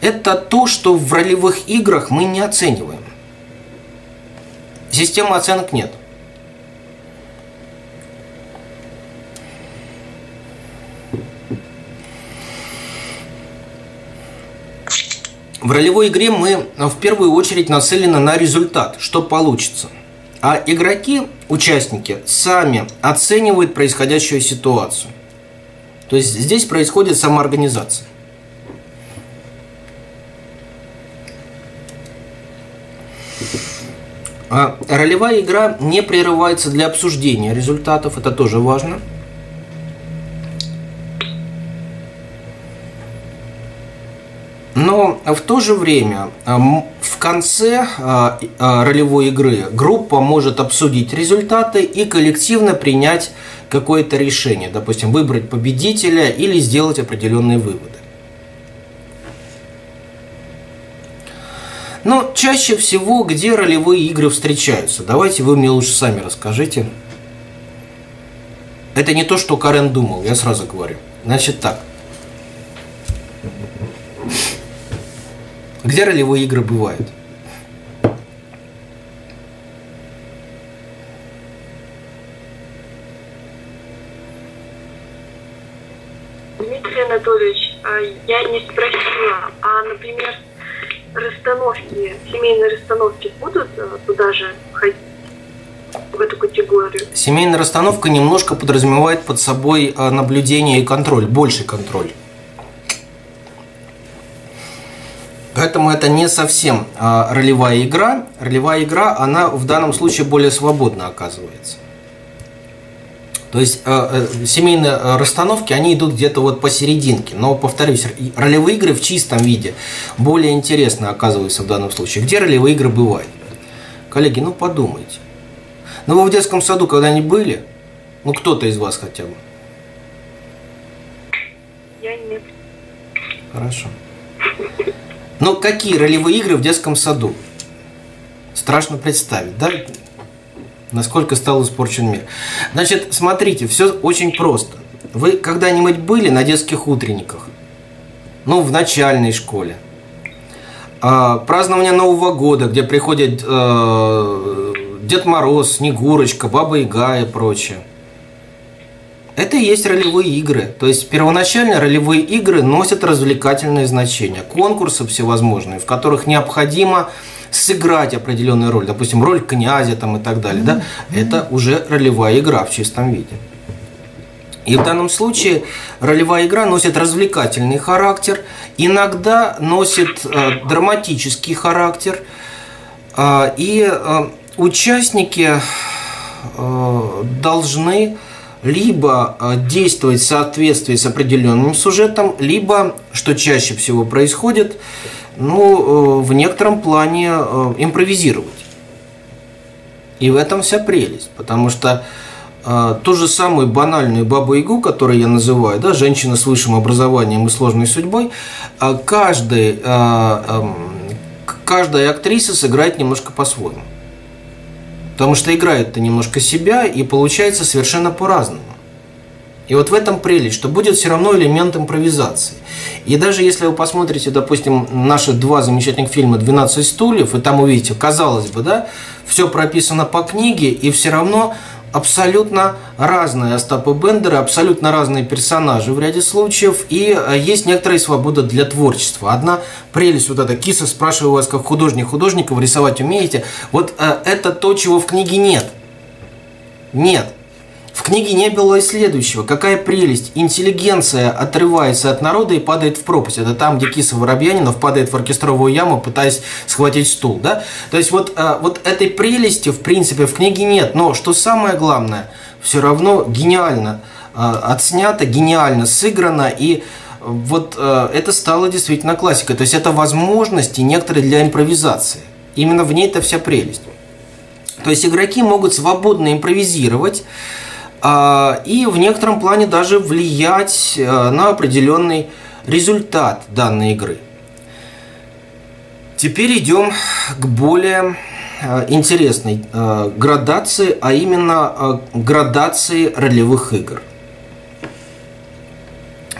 это то, что в ролевых играх мы не оцениваем. Системы оценок нет. В ролевой игре мы в первую очередь нацелены на результат, что получится. А игроки, участники, сами оценивают происходящую ситуацию. То есть здесь происходит самоорганизация. А ролевая игра не прерывается для обсуждения результатов, это тоже важно – Но в то же время в конце а, а, ролевой игры группа может обсудить результаты и коллективно принять какое-то решение, допустим, выбрать победителя или сделать определенные выводы. Но чаще всего, где ролевые игры встречаются? Давайте вы мне лучше сами расскажите. Это не то, что Карен думал, я сразу говорю. Значит так – Где ролевые игры бывают? Дмитрий Анатольевич, а я не спросила, а, например, расстановки, семейные расстановки будут а, туда же входить? в эту категорию. Семейная расстановка немножко подразумевает под собой а, наблюдение и контроль, больший контроль. Поэтому это не совсем а, ролевая игра. Ролевая игра, она в данном случае более свободно оказывается. То есть э, э, семейные расстановки, они идут где-то вот посерединке. Но, повторюсь, ролевые игры в чистом виде более интересно оказываются в данном случае. Где ролевые игры бывают? Коллеги, ну подумайте. Ну вы в детском саду когда-нибудь были? Ну кто-то из вас хотя бы? Я нет. Хорошо. Но какие ролевые игры в детском саду? Страшно представить, да? Насколько стал испорчен мир. Значит, смотрите, все очень просто. Вы когда-нибудь были на детских утренниках? Ну, в начальной школе. А, празднование Нового года, где приходят э, Дед Мороз, Снегурочка, Баба Яга и прочее. Это и есть ролевые игры. То есть первоначально ролевые игры носят развлекательное значение. Конкурсы всевозможные, в которых необходимо сыграть определенную роль, допустим, роль князя там и так далее, да, это уже ролевая игра в чистом виде. И в данном случае ролевая игра носит развлекательный характер, иногда носит э, драматический характер, э, и э, участники э, должны либо э, действовать в соответствии с определенным сюжетом, либо, что чаще всего происходит, ну, э, в некотором плане э, импровизировать. И в этом вся прелесть, потому что ту же самую банальную бабу-ягу, которую я называю, да, женщина с высшим образованием и сложной судьбой, каждый, эм, каждая актриса сыграет немножко по-своему. Потому что играет ты немножко себя, и получается совершенно по-разному. И вот в этом прелесть, что будет все равно элемент импровизации. И даже если вы посмотрите, допустим, наши два замечательных фильма «12 стульев», и там увидите, казалось бы, да, все прописано по книге, и все равно абсолютно разные Остапы Бендеры, абсолютно разные персонажи в ряде случаев, и э, есть некоторая свобода для творчества. Одна прелесть, вот эта киса, спрашиваю вас, как художник художника, вы рисовать умеете, вот э, это то, чего в книге нет. Нет. В книге не было следующего. Какая прелесть. Интеллигенция отрывается от народа и падает в пропасть. Это там, где киса Воробьянинов падает в оркестровую яму, пытаясь схватить стул. Да? То есть вот, э, вот этой прелести, в принципе, в книге нет. Но что самое главное, все равно гениально э, отснято, гениально сыграно. И вот э, это стало действительно классикой. То есть это возможности некоторые для импровизации. Именно в ней это вся прелесть. То есть игроки могут свободно импровизировать, а, и в некотором плане даже влиять э, на определенный результат данной игры. Теперь идем к более э, интересной э, градации, а именно градации ролевых игр.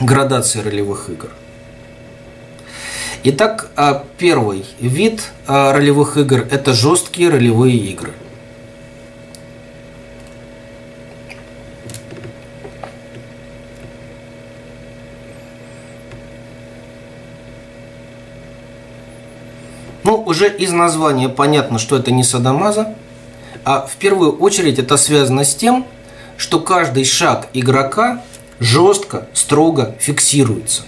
Градации ролевых игр. Итак, первый вид ролевых игр – это жесткие ролевые игры. Уже из названия понятно, что это не садомаза, а в первую очередь это связано с тем, что каждый шаг игрока жестко, строго фиксируется.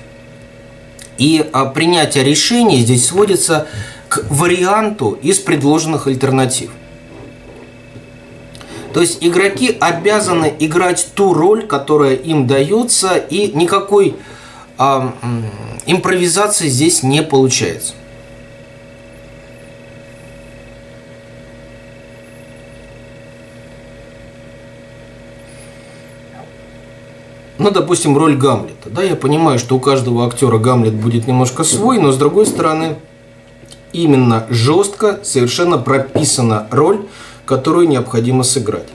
И а, принятие решений здесь сводится к варианту из предложенных альтернатив. То есть игроки обязаны играть ту роль, которая им дается, и никакой а, импровизации здесь не получается. Ну, допустим, роль Гамлета. Да, я понимаю, что у каждого актера Гамлет будет немножко свой, но с другой стороны, именно жестко, совершенно прописана роль, которую необходимо сыграть.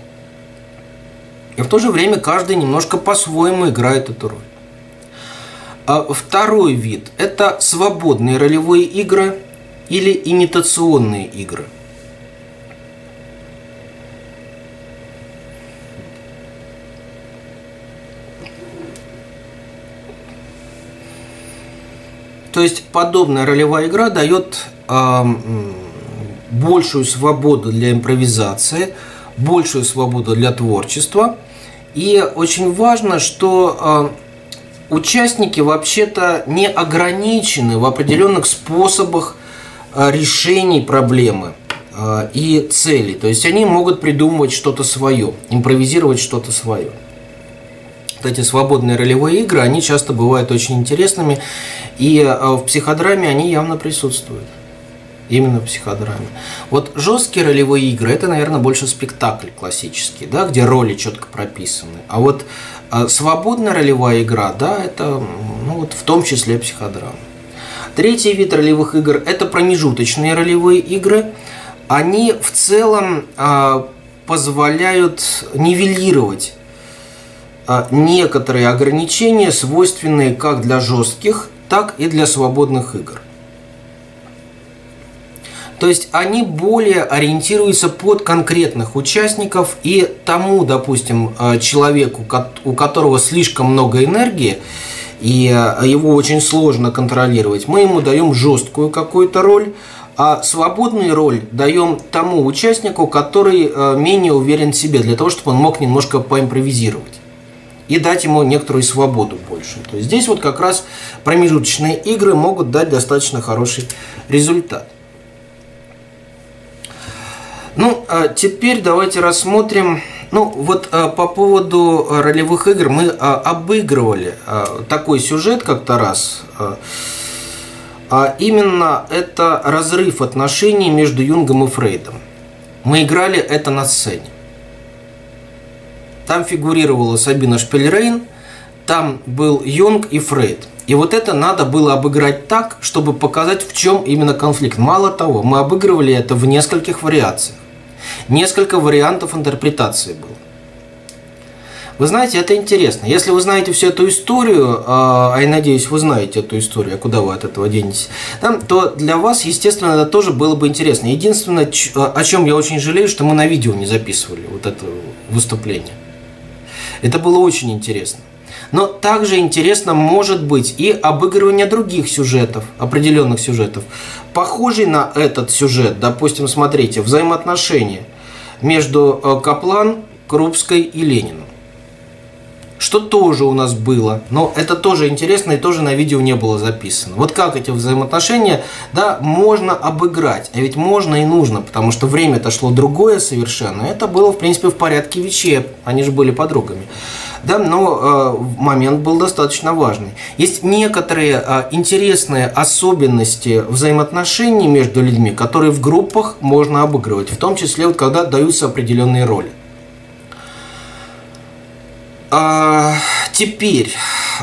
И в то же время каждый немножко по-своему играет эту роль. А второй вид – это свободные ролевые игры или имитационные игры – То есть подобная ролевая игра дает э, большую свободу для импровизации, большую свободу для творчества. И очень важно, что э, участники вообще-то не ограничены в определенных способах э, решений проблемы э, и целей. То есть они могут придумывать что-то свое, импровизировать что-то свое вот эти свободные ролевые игры, они часто бывают очень интересными, и э, в психодраме они явно присутствуют. Именно в психодраме. Вот жесткие ролевые игры это, наверное, больше спектакль классический, да, где роли четко прописаны. А вот э, свободная ролевая игра, да, это ну, вот в том числе психодрама. Третий вид ролевых игр – это промежуточные ролевые игры. Они в целом э, позволяют нивелировать некоторые ограничения, свойственные как для жестких, так и для свободных игр. То есть они более ориентируются под конкретных участников и тому, допустим, а, человеку, у которого слишком много энергии, и а, его очень сложно контролировать, мы ему даем жесткую какую-то роль, а свободную роль даем тому участнику, который менее уверен в себе, для того, чтобы он мог немножко поимпровизировать и дать ему некоторую свободу больше. То есть здесь вот как раз промежуточные игры могут дать достаточно хороший результат. Ну, а теперь давайте рассмотрим, ну вот а, по поводу ролевых игр мы а, обыгрывали такой сюжет как-то раз. А именно это разрыв отношений между Юнгом и Фрейдом. Мы играли это на сцене. Там фигурировала Сабина Шпельрейн, там был Йонг и Фрейд. И вот это надо было обыграть так, чтобы показать, в чем именно конфликт. Мало того, мы обыгрывали это в нескольких вариациях. Несколько вариантов интерпретации было. Вы знаете, это интересно. Если вы знаете всю эту историю, а, а я надеюсь, вы знаете эту историю, а куда вы от этого денетесь, то для вас, естественно, это тоже было бы интересно. Единственное, о чем я очень жалею, что мы на видео не записывали вот это выступление. Это было очень интересно. Но также интересно может быть и обыгрывание других сюжетов, определенных сюжетов. Похожий на этот сюжет, допустим, смотрите, взаимоотношения между э, Каплан, Крупской и Лениным что тоже у нас было, но это тоже интересно и тоже на видео не было записано. Вот как эти взаимоотношения, да, можно обыграть, а ведь можно и нужно, потому что время-то шло другое совершенно. Это было, в принципе, в порядке вещей, они же были подругами. Да, но э, момент был достаточно важный. Есть некоторые э, интересные особенности взаимоотношений между людьми, которые в группах можно обыгрывать, в том числе вот когда даются определенные роли. А, теперь,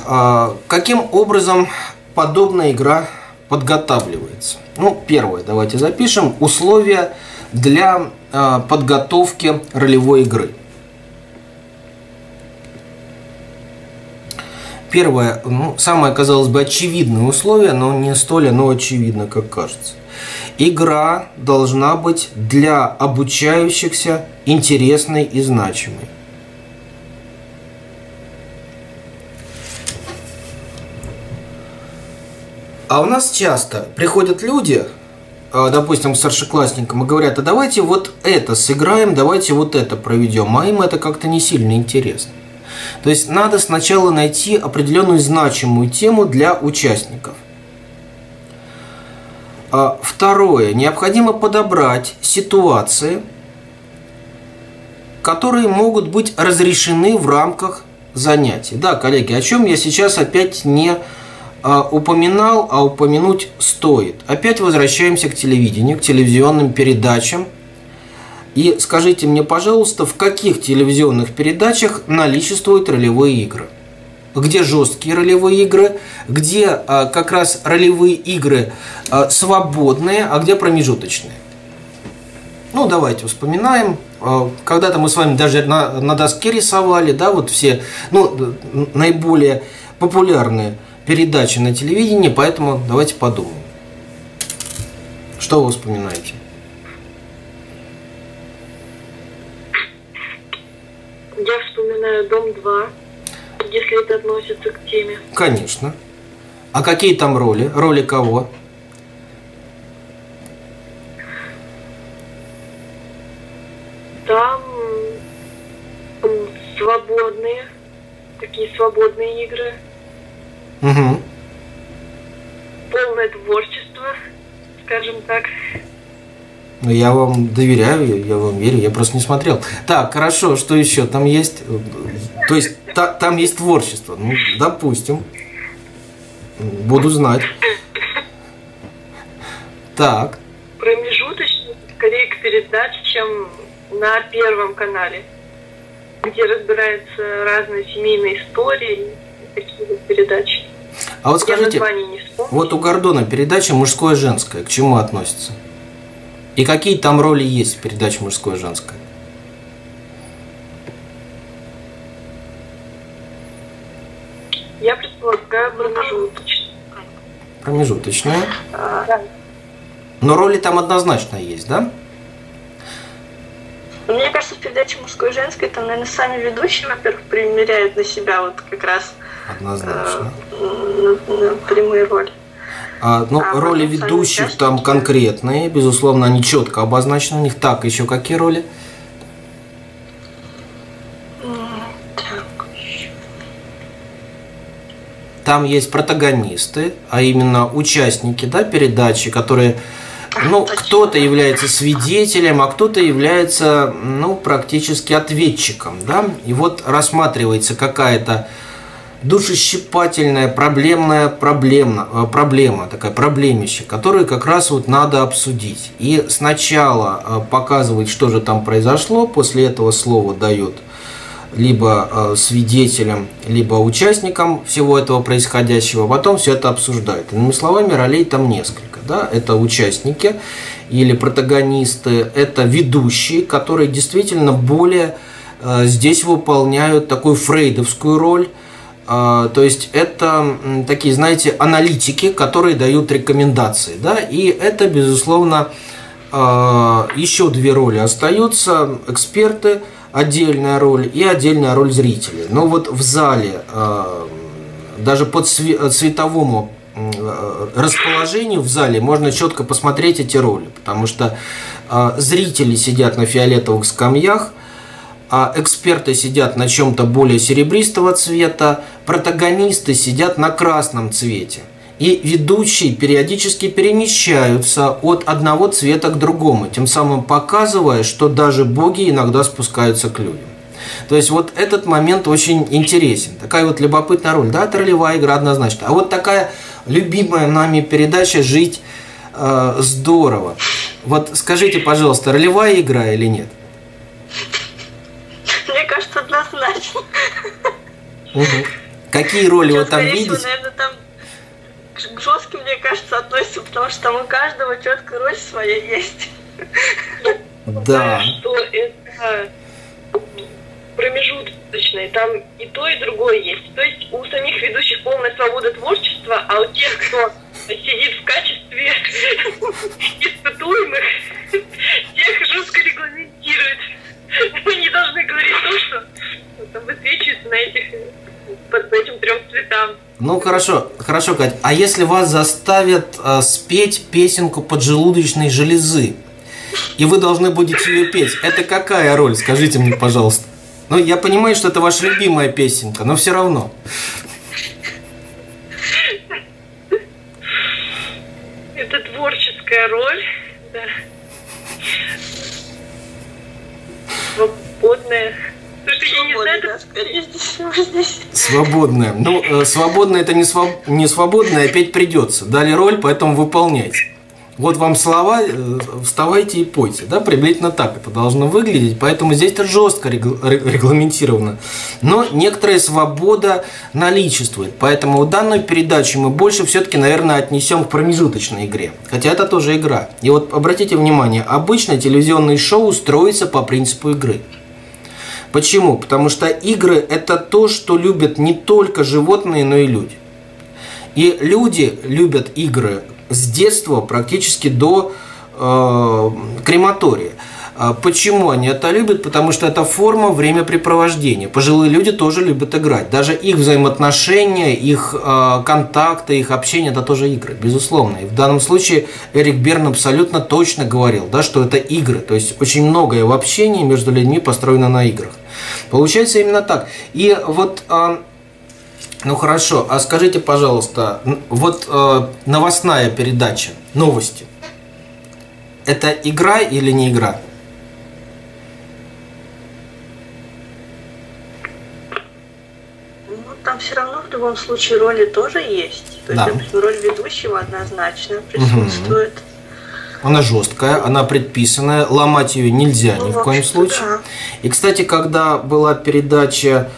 а, каким образом подобная игра подготавливается? Ну, первое, давайте запишем. Условия для а, подготовки ролевой игры. Первое, ну, самое, казалось бы, очевидное условие, но не столь оно очевидно, как кажется. Игра должна быть для обучающихся интересной и значимой. А у нас часто приходят люди, а, допустим, старшеклассникам и говорят, а давайте вот это сыграем, давайте вот это проведем, а им это как-то не сильно интересно. То есть надо сначала найти определенную значимую тему для участников. А, второе. Необходимо подобрать ситуации, которые могут быть разрешены в рамках занятий. Да, коллеги, о чем я сейчас опять не а, упоминал, а упомянуть стоит. Опять возвращаемся к телевидению, к телевизионным передачам. И скажите мне, пожалуйста, в каких телевизионных передачах наличествуют ролевые игры? Где жесткие ролевые игры, где а, как раз ролевые игры а, свободные, а где промежуточные? Ну, давайте вспоминаем. А, когда-то мы с вами даже на, на доске рисовали, да, вот все, ну, наиболее популярные передачи на телевидении, поэтому давайте подумаем. Что вы вспоминаете? Я вспоминаю «Дом-2», если это относится к теме. Конечно. А какие там роли? Роли кого? Там свободные, такие свободные игры. Угу. Полное творчество, скажем так. Ну, я вам доверяю, я вам верю, я просто не смотрел. Так, хорошо, что еще там есть? То есть та, там есть творчество, ну, допустим. Буду знать. Так. Промежуточно, скорее к передачам на Первом канале, где разбираются разные семейные истории, такие вот передачи. А вот скажите, вот у Гордона передача «Мужское и женское» к чему относится? И какие там роли есть в передаче «Мужское и женское»? Я предполагаю промежуточная. Промежуточная. А, да. Но роли там однозначно есть, да? Мне кажется, в передаче «Мужское и женское» там, наверное, сами ведущие, во-первых, примеряют на себя вот как раз Однозначно. Э, прямые роли. А, ну, а роли ведущих там конкретные, безусловно, они четко обозначены у них. Так, еще какие роли? Там есть протагонисты, а именно участники да, передачи, которые ну, кто-то является свидетелем, а кто-то является, ну, практически ответчиком, да, и вот рассматривается какая-то душещипательная проблемная проблема, э, проблема, такая проблемище, которую как раз вот надо обсудить. И сначала э, показывать, что же там произошло, после этого слова дает либо э, свидетелям, либо участникам всего этого происходящего, потом все это обсуждает. Иными словами, ролей там несколько. Да? Это участники или протагонисты, это ведущие, которые действительно более здесь выполняют такую фрейдовскую роль. То есть это такие, знаете, аналитики, которые дают рекомендации. Да? И это, безусловно, еще две роли остаются. Эксперты, отдельная роль и отдельная роль зрителей. Но вот в зале даже по цветовому Э, расположению в зале можно четко посмотреть эти роли, потому что э, зрители сидят на фиолетовых скамьях, а эксперты сидят на чем-то более серебристого цвета, протагонисты сидят на красном цвете. И ведущие периодически перемещаются от одного цвета к другому, тем самым показывая, что даже боги иногда спускаются к людям. То есть вот этот момент очень интересен. Такая вот любопытная роль. Да, это ролевая игра однозначно. А вот такая любимая нами передача «Жить э, здорово». Вот скажите, пожалуйста, ролевая игра или нет? Однозначно. Угу. Какие роли Сейчас, вы там видите? Всего, наверное, там к жестким, мне кажется, относится, потому что там у каждого четкая роль своя есть. Да. Что это промежуточные, там и то, и другое есть. То есть у самих ведущих полная свобода творчества, а у тех, кто сидит в качестве испытуемых, тех жестко регламентируют. Мы не должны говорить то, что там высвечивается на этих по, по этим трем цветам. Ну хорошо, хорошо, Кать. А если вас заставят э, спеть песенку поджелудочной железы, и вы должны будете ее петь, это какая роль? Скажите мне, пожалуйста. Ну, я понимаю, что это ваша любимая песенка, но все равно. Это творческая роль, да. Свободная. Свободная. Ну, э, свободная это не, своб... не свободная, опять придется. Дали роль, поэтому выполняйте. Вот вам слова, э, вставайте и пойте. Да, приблизительно так это должно выглядеть. Поэтому здесь это жестко регламентировано. Но некоторая свобода наличествует. Поэтому данную передачу мы больше все-таки, наверное, отнесем к промежуточной игре. Хотя это тоже игра. И вот обратите внимание, обычно телевизионные шоу строятся по принципу игры. Почему? Потому что игры – это то, что любят не только животные, но и люди. И люди любят игры с детства практически до э, крематория. А почему они это любят? Потому что это форма времяпрепровождения. Пожилые люди тоже любят играть. Даже их взаимоотношения, их э, контакты, их общение – это тоже игры, безусловно. И в данном случае Эрик Берн абсолютно точно говорил, да, что это игры. То есть очень многое в общении между людьми построено на играх. Получается именно так. И вот э, ну хорошо, а скажите, пожалуйста, вот э, новостная передача, новости, это игра или не игра? Ну, там все равно в любом случае роли тоже есть. То да. есть, допустим, роль ведущего однозначно присутствует. Угу. Она жесткая, она предписанная, ломать ее нельзя ну, ни в коем случае. Да. И, кстати, когда была передача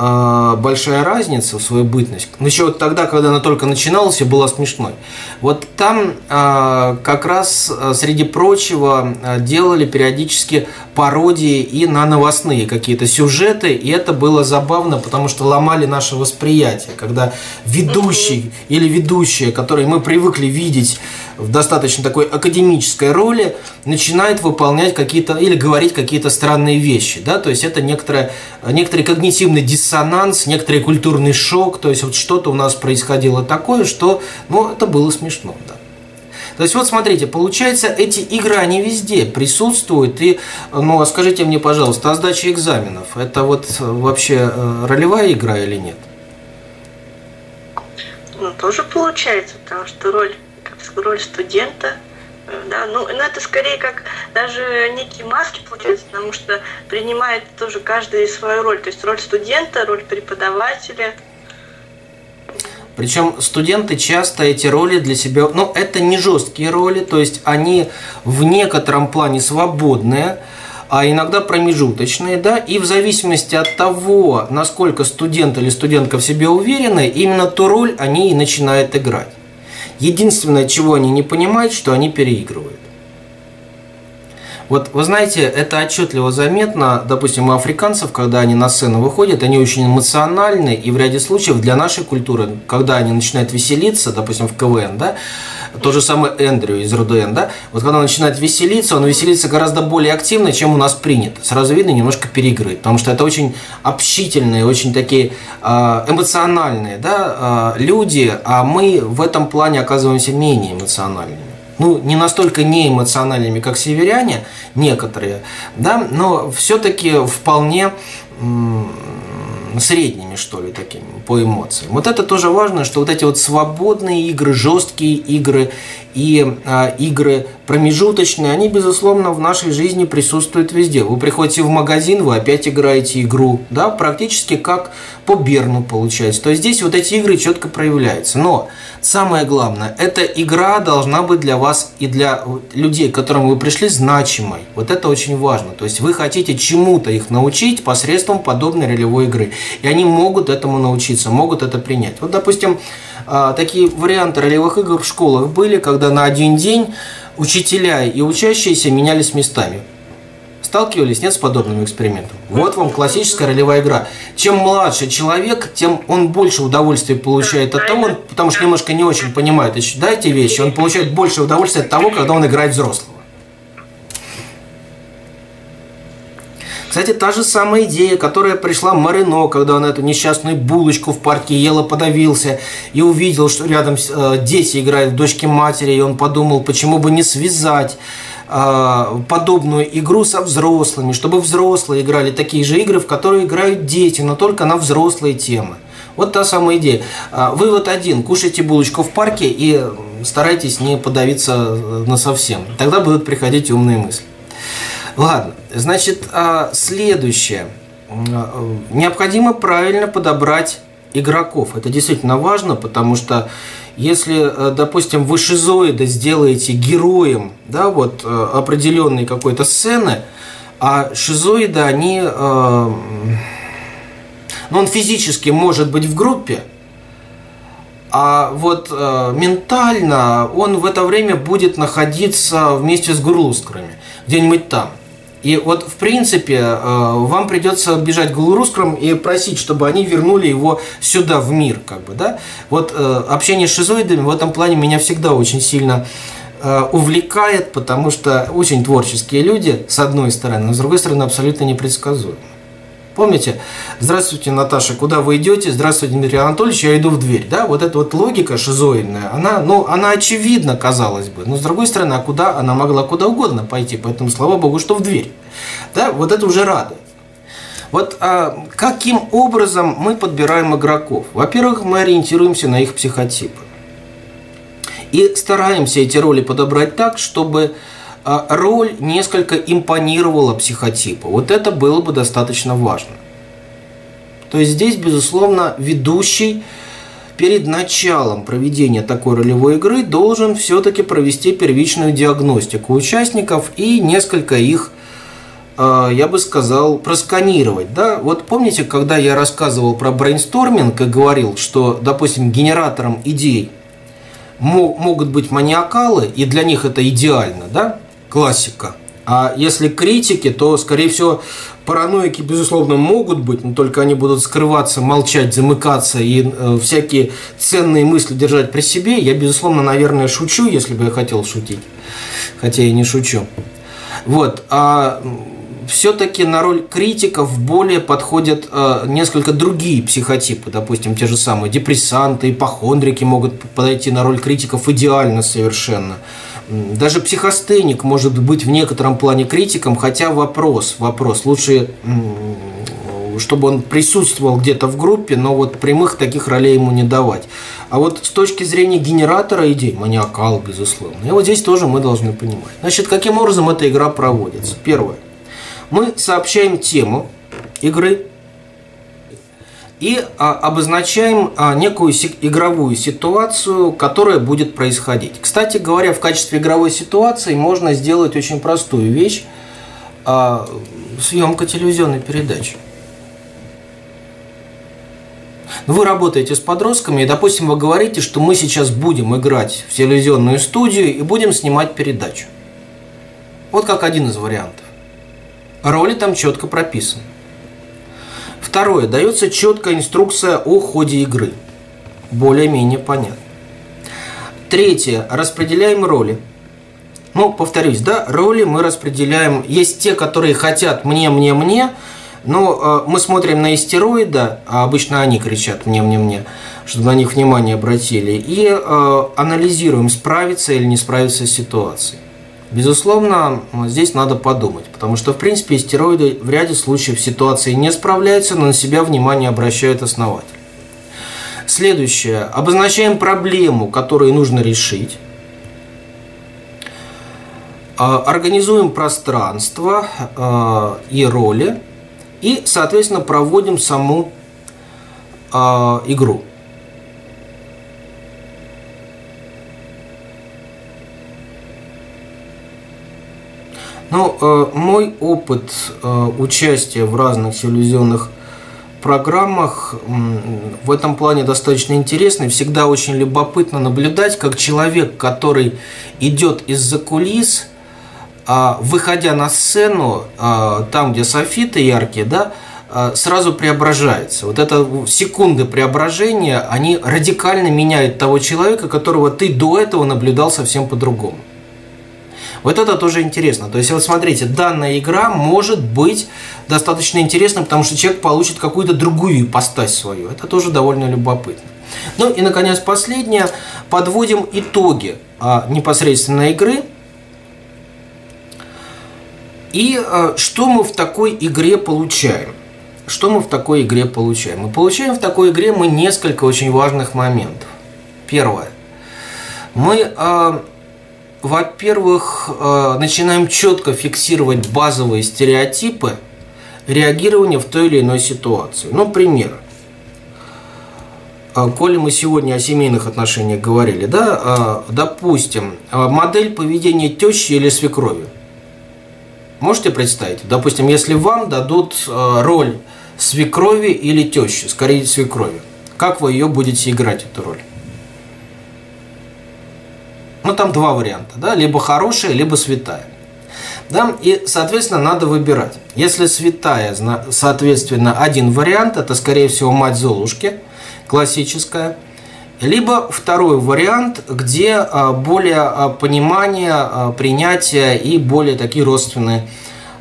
большая разница в свою бытность. Ну, еще вот тогда, когда она только начиналась, и была смешной. Вот там а, как раз а, среди прочего делали периодически пародии и на новостные какие-то сюжеты, и это было забавно, потому что ломали наше восприятие, когда ведущий или ведущая, которые мы привыкли видеть в достаточно такой академической роли, начинает выполнять какие-то или говорить какие-то странные вещи, да, то есть это некоторое, некоторый когнитивный диссонанс, некоторый культурный шок, то есть вот что-то у нас происходило такое, что, ну, это было смешно, да. То есть вот смотрите, получается, эти игры, они везде присутствуют. И, ну, а скажите мне, пожалуйста, а сдача экзаменов, это вот вообще э, ролевая игра или нет? Ну, тоже получается, потому что роль роль студента. Да, ну, ну, это скорее как даже некие маски получается, потому что принимает тоже каждый свою роль. То есть роль студента, роль преподавателя. Причем студенты часто эти роли для себя, ну, это не жесткие роли, то есть они в некотором плане свободные, а иногда промежуточные, да, и в зависимости от того, насколько студент или студентка в себе уверены, именно ту роль они и начинают играть. Единственное, чего они не понимают, что они переигрывают. Вот вы знаете, это отчетливо заметно, допустим, у африканцев, когда они на сцену выходят, они очень эмоциональны, и в ряде случаев для нашей культуры, когда они начинают веселиться, допустим, в КВН, да, то же самое Эндрю из РУДН, да, вот когда он начинает веселиться, он веселится гораздо более активно, чем у нас принято. Сразу видно, немножко переигрывает, потому что это очень общительные, очень такие а, эмоциональные да, а, люди, а мы в этом плане оказываемся менее эмоциональными ну, не настолько неэмоциональными, как северяне, некоторые, да, но все-таки вполне средними, что ли, такими по эмоциям. Вот это тоже важно, что вот эти вот свободные игры, жесткие игры и а, игры промежуточные, они, безусловно, в нашей жизни присутствуют везде. Вы приходите в магазин, вы опять играете игру, да, практически как по Берну получается. То есть здесь вот эти игры четко проявляются. Но самое главное, эта игра должна быть для вас и для людей, к которым вы пришли, значимой. Вот это очень важно. То есть вы хотите чему-то их научить посредством подобной ролевой игры. И они могут этому научиться, могут это принять. Вот, допустим, а, такие варианты ролевых игр в школах были, когда на один день учителя и учащиеся менялись местами. Сталкивались, нет, с подобным экспериментом? Вот вам классическая ролевая игра. Чем младше человек, тем он больше удовольствия получает от того, потому что немножко не очень понимает да, эти вещи, он получает больше удовольствия от того, когда он играет взрослого. Кстати, та же самая идея, которая пришла Марино, когда он эту несчастную булочку в парке ела, подавился и увидел, что рядом э, дети играют в дочки матери, и он подумал, почему бы не связать подобную игру со взрослыми, чтобы взрослые играли такие же игры, в которые играют дети, но только на взрослые темы. Вот та самая идея. А, вывод один. Кушайте булочку в парке и старайтесь не подавиться э, на совсем. Тогда будут приходить умные мысли. Ладно, значит, а, следующее. А, необходимо правильно подобрать игроков. Это действительно важно, потому что если, э, допустим, вы шизоида сделаете героем да, вот, э, определенной какой-то сцены, а шизоиды, они... Э, ну, он физически может быть в группе, а вот э, ментально он в это время будет находиться вместе с гурлускрами, где-нибудь там. И вот, в принципе, э, вам придется бежать к Галурускрам и просить, чтобы они вернули его сюда, в мир, как бы, да. Вот э, общение с шизоидами в этом плане меня всегда очень сильно э, увлекает, потому что очень творческие люди, с одной стороны, но с другой стороны абсолютно непредсказуемы. Помните? Здравствуйте, Наташа, куда вы идете? Здравствуйте, Дмитрий Анатольевич, я иду в дверь. Да, вот эта вот логика шизоидная, она, ну, она очевидна, казалось бы. Но с другой стороны, а куда? Она могла куда угодно пойти, поэтому слава богу, что в дверь. Да, вот это уже радует. Вот а, каким образом мы подбираем игроков? Во-первых, мы ориентируемся на их психотипы. И стараемся эти роли подобрать так, чтобы роль несколько импонировала психотипу. Вот это было бы достаточно важно. То есть здесь, безусловно, ведущий перед началом проведения такой ролевой игры должен все-таки провести первичную диагностику участников и несколько их, а, я бы сказал, просканировать. Да? Вот помните, когда я рассказывал про брейнсторминг и говорил, что, допустим, генератором идей могут быть маниакалы, и для них это идеально, да? Классика. А если критики, то, скорее всего, параноики, безусловно, могут быть, но только они будут скрываться, молчать, замыкаться и э, всякие ценные мысли держать при себе. Я, безусловно, наверное, шучу, если бы я хотел шутить. Хотя и не шучу. Вот. А все-таки на роль критиков более подходят э, несколько другие психотипы. Допустим, те же самые депрессанты, ипохондрики могут подойти на роль критиков идеально совершенно. Даже психостеник может быть в некотором плане критиком, хотя вопрос, вопрос. Лучше, чтобы он присутствовал где-то в группе, но вот прямых таких ролей ему не давать. А вот с точки зрения генератора идей, маниакал, безусловно. И вот здесь тоже мы должны понимать. Значит, каким образом эта игра проводится? Первое. Мы сообщаем тему игры, и а, обозначаем а, некую игровую ситуацию, которая будет происходить. Кстати говоря, в качестве игровой ситуации можно сделать очень простую вещь а, съемка телевизионной передачи. Ну, вы работаете с подростками, и, допустим, вы говорите, что мы сейчас будем играть в телевизионную студию и будем снимать передачу. Вот как один из вариантов. Роли там четко прописаны. Второе. Дается четкая инструкция о ходе игры. Более-менее понятно. Третье. Распределяем роли. Ну, повторюсь, да, роли мы распределяем. Есть те, которые хотят мне, мне, мне, но э, мы смотрим на истероида, а обычно они кричат мне, мне, мне, чтобы на них внимание обратили, и э, анализируем, справиться или не справиться с ситуацией. Безусловно, здесь надо подумать, потому что, в принципе, стероиды в ряде случаев ситуации не справляются, но на себя внимание обращают основатель. Следующее. Обозначаем проблему, которую нужно решить. А, организуем пространство а, и роли. И, соответственно, проводим саму а, игру. Ну, э, мой опыт э, участия в разных телевизионных программах в этом плане достаточно интересный. Всегда очень любопытно наблюдать, как человек, который идет из-за кулис, а, выходя на сцену, а, там, где софиты яркие, да, а, сразу преображается. Вот это секунды преображения, они радикально меняют того человека, которого ты до этого наблюдал совсем по-другому. Вот это тоже интересно. То есть, вот смотрите, данная игра может быть достаточно интересна, потому что человек получит какую-то другую ипостась свою. Это тоже довольно любопытно. Ну и, наконец, последнее. Подводим итоги а, непосредственно игры. И а, что мы в такой игре получаем? Что мы в такой игре получаем? Мы получаем в такой игре мы несколько очень важных моментов. Первое. Мы а, во-первых, э, начинаем четко фиксировать базовые стереотипы реагирования в той или иной ситуации. Ну, пример. Э, коли мы сегодня о семейных отношениях говорили, да, э, допустим, модель поведения тещи или свекрови. Можете представить? Допустим, если вам дадут роль свекрови или тещи, скорее свекрови, как вы ее будете играть, эту роль? Ну, там два варианта, да, либо хорошая, либо святая. Да, и, соответственно, надо выбирать. Если святая, соответственно, один вариант, это, скорее всего, мать Золушки, классическая. Либо второй вариант, где а, более а, понимание, а, принятие и более такие родственные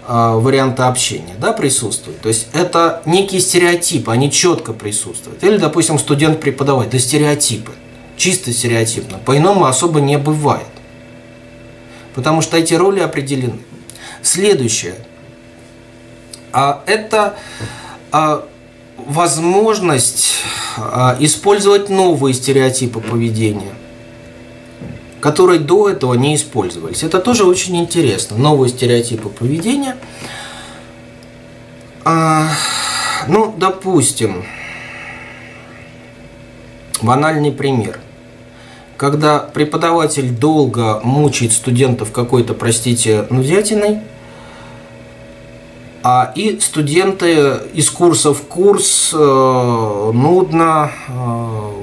варианты общения да, присутствуют. То есть это некие стереотипы, они четко присутствуют. Или, допустим, студент-преподаватель, это стереотипы чисто стереотипно. По-иному особо не бывает. Потому что эти роли определены. Следующее. А, это а, возможность а, использовать новые стереотипы поведения, которые до этого не использовались. Это тоже очень интересно. Новые стереотипы поведения. А, ну, допустим, банальный пример – когда преподаватель долго мучает студентов какой-то, простите, нудятиной, а и студенты из курса в курс э, нудно, э,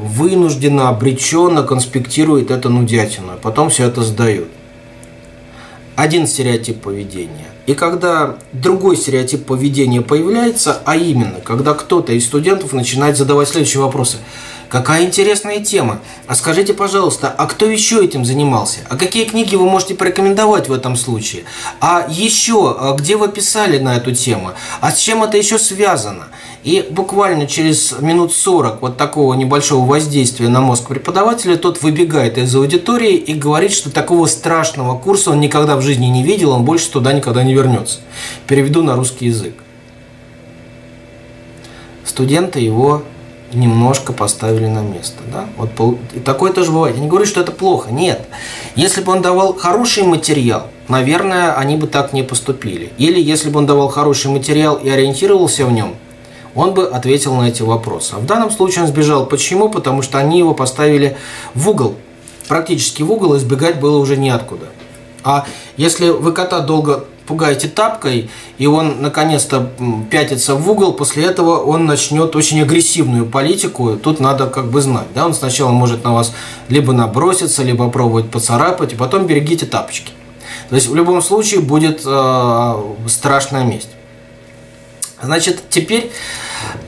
вынужденно, обреченно конспектируют это нудятину, а потом все это сдают. Один стереотип поведения. И когда другой стереотип поведения появляется, а именно, когда кто-то из студентов начинает задавать следующие вопросы – Какая интересная тема. А скажите, пожалуйста, а кто еще этим занимался? А какие книги вы можете порекомендовать в этом случае? А еще, а где вы писали на эту тему? А с чем это еще связано? И буквально через минут 40 вот такого небольшого воздействия на мозг преподавателя тот выбегает из аудитории и говорит, что такого страшного курса он никогда в жизни не видел, он больше туда никогда не вернется. Переведу на русский язык. Студенты его немножко поставили на место. Да? Вот и такое тоже бывает. Я не говорю, что это плохо. Нет. Если бы он давал хороший материал, наверное, они бы так не поступили. Или если бы он давал хороший материал и ориентировался в нем, он бы ответил на эти вопросы. А в данном случае он сбежал. Почему? Потому что они его поставили в угол. Практически в угол, избегать было уже неоткуда. А если вы кота долго пугаете тапкой, и он наконец-то пятится в угол, после этого он начнет очень агрессивную политику, тут надо как бы знать, да, он сначала может на вас либо наброситься, либо пробовать поцарапать, и потом берегите тапочки. То есть в любом случае будет э, страшная месть. Значит, теперь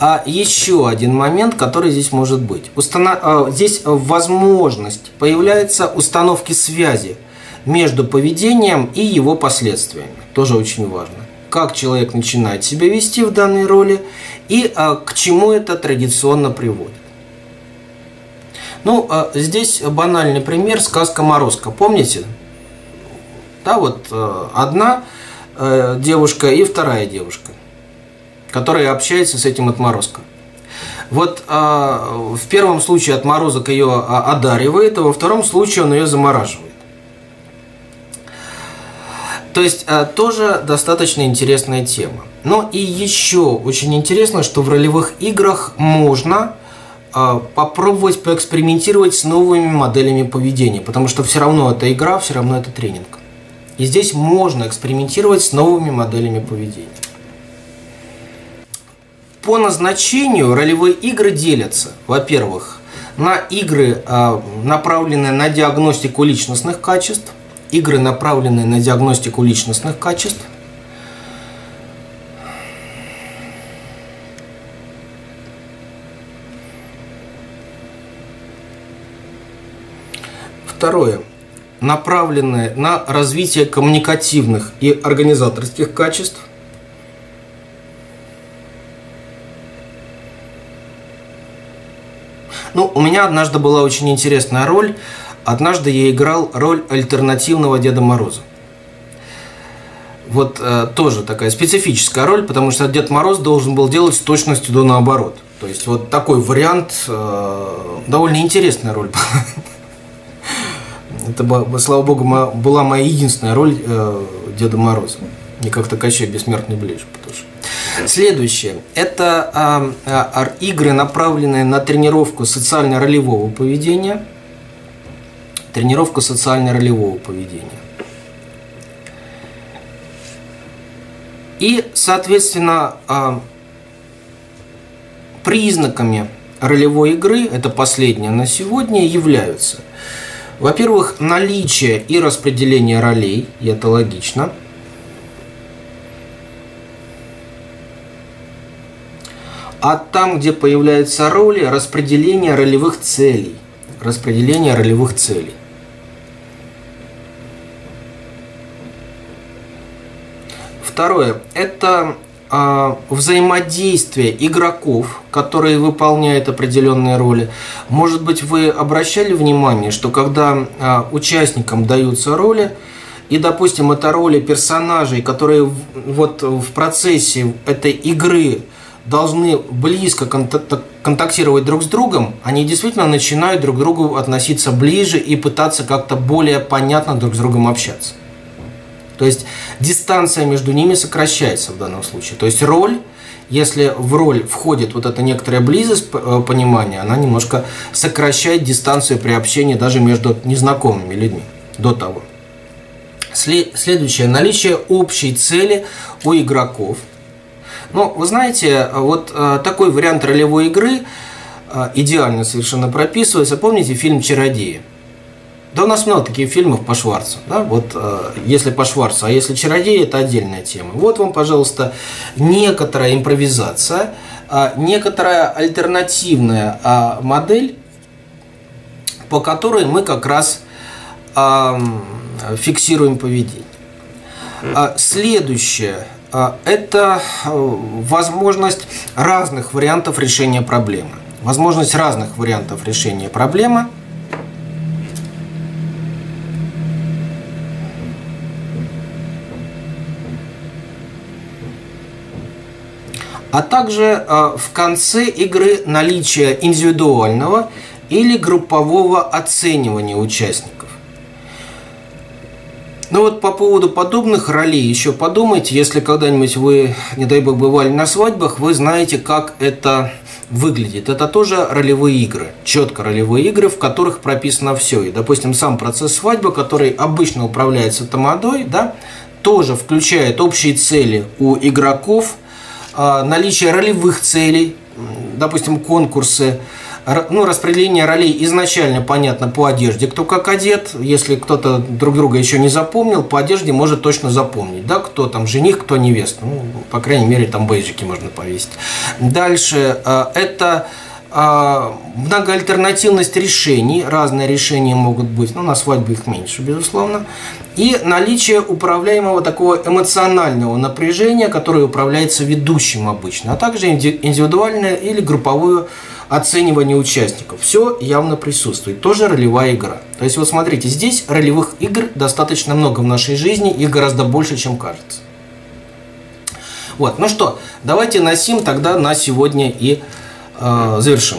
а, еще один момент, который здесь может быть. Устано... А, здесь возможность появляется установки связи между поведением и его последствиями. Тоже очень важно. Как человек начинает себя вести в данной роли и а, к чему это традиционно приводит. Ну, а, здесь банальный пример сказка Морозко. Помните? Да, вот а, одна а, девушка и вторая девушка которая общается с этим отморозком. Вот а, в первом случае отморозок ее а, одаривает, а во втором случае он ее замораживает. То есть а, тоже достаточно интересная тема. Но и еще очень интересно, что в ролевых играх можно а, попробовать поэкспериментировать с новыми моделями поведения, потому что все равно это игра, все равно это тренинг. И здесь можно экспериментировать с новыми моделями поведения. По назначению ролевые игры делятся, во-первых, на игры, а, направленные на диагностику личностных качеств, игры, направленные на диагностику личностных качеств, Второе. Направленные на развитие коммуникативных и организаторских качеств. Ну, у меня однажды была очень интересная роль. Однажды я играл роль альтернативного Деда Мороза. Вот э, тоже такая специфическая роль, потому что Дед Мороз должен был делать с точностью до наоборот. То есть вот такой вариант, э, довольно интересная роль была. Это, слава богу, была моя единственная роль э, Деда Мороза. Не как-то Кощей Бессмертный ближе, потому что Следующее. Это а, а, игры, направленные на тренировку социально-ролевого поведения. Тренировку социально-ролевого поведения. И, соответственно, а, признаками ролевой игры, это последнее на сегодня, являются, во-первых, наличие и распределение ролей, и это логично – а там, где появляются роли, распределение ролевых целей. Распределение ролевых целей. Второе. Это э, взаимодействие игроков, которые выполняют определенные роли. Может быть, вы обращали внимание, что когда э, участникам даются роли, и, допустим, это роли персонажей, которые вот в процессе этой игры должны близко контактировать друг с другом, они действительно начинают друг к другу относиться ближе и пытаться как-то более понятно друг с другом общаться. То есть дистанция между ними сокращается в данном случае. То есть роль, если в роль входит вот эта некоторая близость э, понимания, она немножко сокращает дистанцию при общении даже между незнакомыми людьми до того. Следующее. Наличие общей цели у игроков – но вы знаете, вот э, такой вариант ролевой игры э, идеально совершенно прописывается. Помните фильм «Чародеи»? Да у нас много таких фильмов по Шварцу. Да? Вот э, если по Шварцу, а если чародеи, это отдельная тема. Вот вам, пожалуйста, некоторая импровизация, некоторая альтернативная модель, по которой мы как раз фиксируем поведение. Следующее а, это э, возможность разных вариантов решения проблемы. Возможность разных вариантов решения проблемы. А также э, в конце игры наличие индивидуального или группового оценивания участников. Ну вот по поводу подобных ролей еще подумайте, если когда-нибудь вы, не дай бог, бывали на свадьбах, вы знаете, как это выглядит. Это тоже ролевые игры, четко ролевые игры, в которых прописано все. И, допустим, сам процесс свадьбы, который обычно управляется тамадой, да, тоже включает общие цели у игроков, наличие ролевых целей, допустим, конкурсы, ну, распределение ролей изначально понятно по одежде, кто как одет. Если кто-то друг друга еще не запомнил, по одежде может точно запомнить, да, кто там жених, кто невеста. Ну, по крайней мере, там бейджики можно повесить. Дальше, э, это э, многоальтернативность решений, разные решения могут быть, ну, на свадьбе их меньше, безусловно, и наличие управляемого такого эмоционального напряжения, которое управляется ведущим обычно, а также индивидуальное или групповое оценивание участников. Все явно присутствует. Тоже ролевая игра. То есть вот смотрите, здесь ролевых игр достаточно много в нашей жизни, их гораздо больше, чем кажется. Вот, ну что, давайте на сим тогда на сегодня и э, завершим.